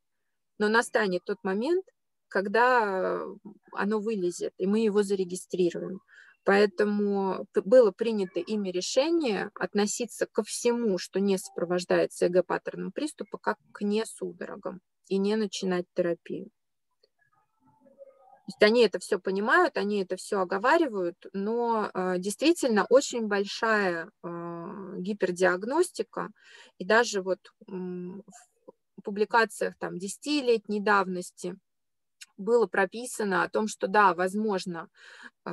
но настанет тот момент, когда оно вылезет, и мы его зарегистрируем. Поэтому было принято ими решение относиться ко всему, что не сопровождается эго-паттерном приступа, как к несудорогам и не начинать терапию. То есть они это все понимают, они это все оговаривают, но э, действительно очень большая э, гипердиагностика, и даже вот э, в публикациях там 10-летней давности было прописано о том, что да, возможно э,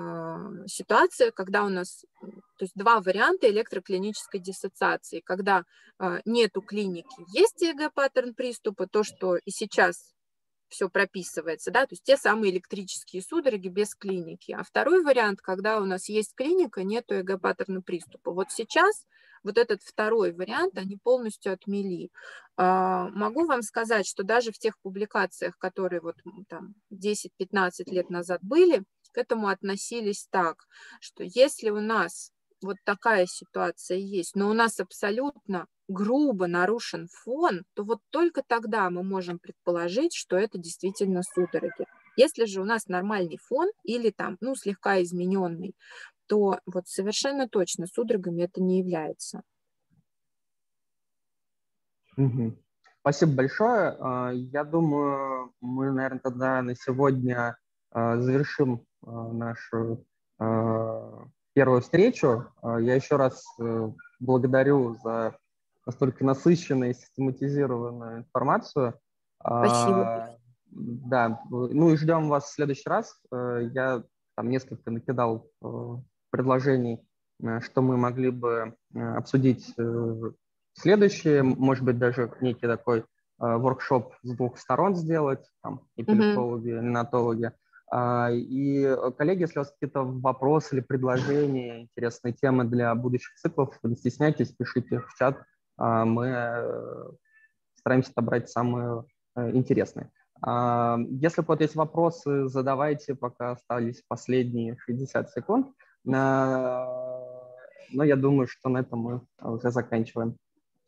ситуация, когда у нас, то есть два варианта электроклинической диссоциации, когда э, нету клиники, есть ЭГ-паттерн приступа, то, что и сейчас все прописывается, да, то есть те самые электрические судороги без клиники. А второй вариант, когда у нас есть клиника, нету ЭГ-паттерна приступа. Вот сейчас вот этот второй вариант они полностью отмели. А, могу вам сказать, что даже в тех публикациях, которые вот там 10-15 лет назад были, к этому относились так, что если у нас вот такая ситуация есть, но у нас абсолютно грубо нарушен фон, то вот только тогда мы можем предположить, что это действительно судороги. Если же у нас нормальный фон или там, ну, слегка измененный, то вот совершенно точно судорогами это не является. Угу. Спасибо большое. А, я думаю, мы, наверное, тогда на сегодня а, завершим а, нашу первую встречу. Я еще раз э, благодарю за настолько насыщенную и систематизированную информацию. Спасибо. Да, ну и ждем вас в следующий раз. Э, я там несколько накидал э, предложений, э, что мы могли бы э, обсудить э, следующее, может быть, даже некий такой воркшоп с двух сторон сделать, там, эпилептологи, mm-hmm. неонатологи. А, и, коллеги, если у вас какие-то вопросы или предложения, интересные темы для будущих циклов, не стесняйтесь, пишите в чат. А, мы стараемся отобрать самые интересные. А, если вот есть вопросы, задавайте, пока остались последние 60 секунд. Но я думаю, что на этом мы уже заканчиваем.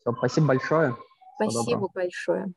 Все, спасибо большое. Спасибо большое.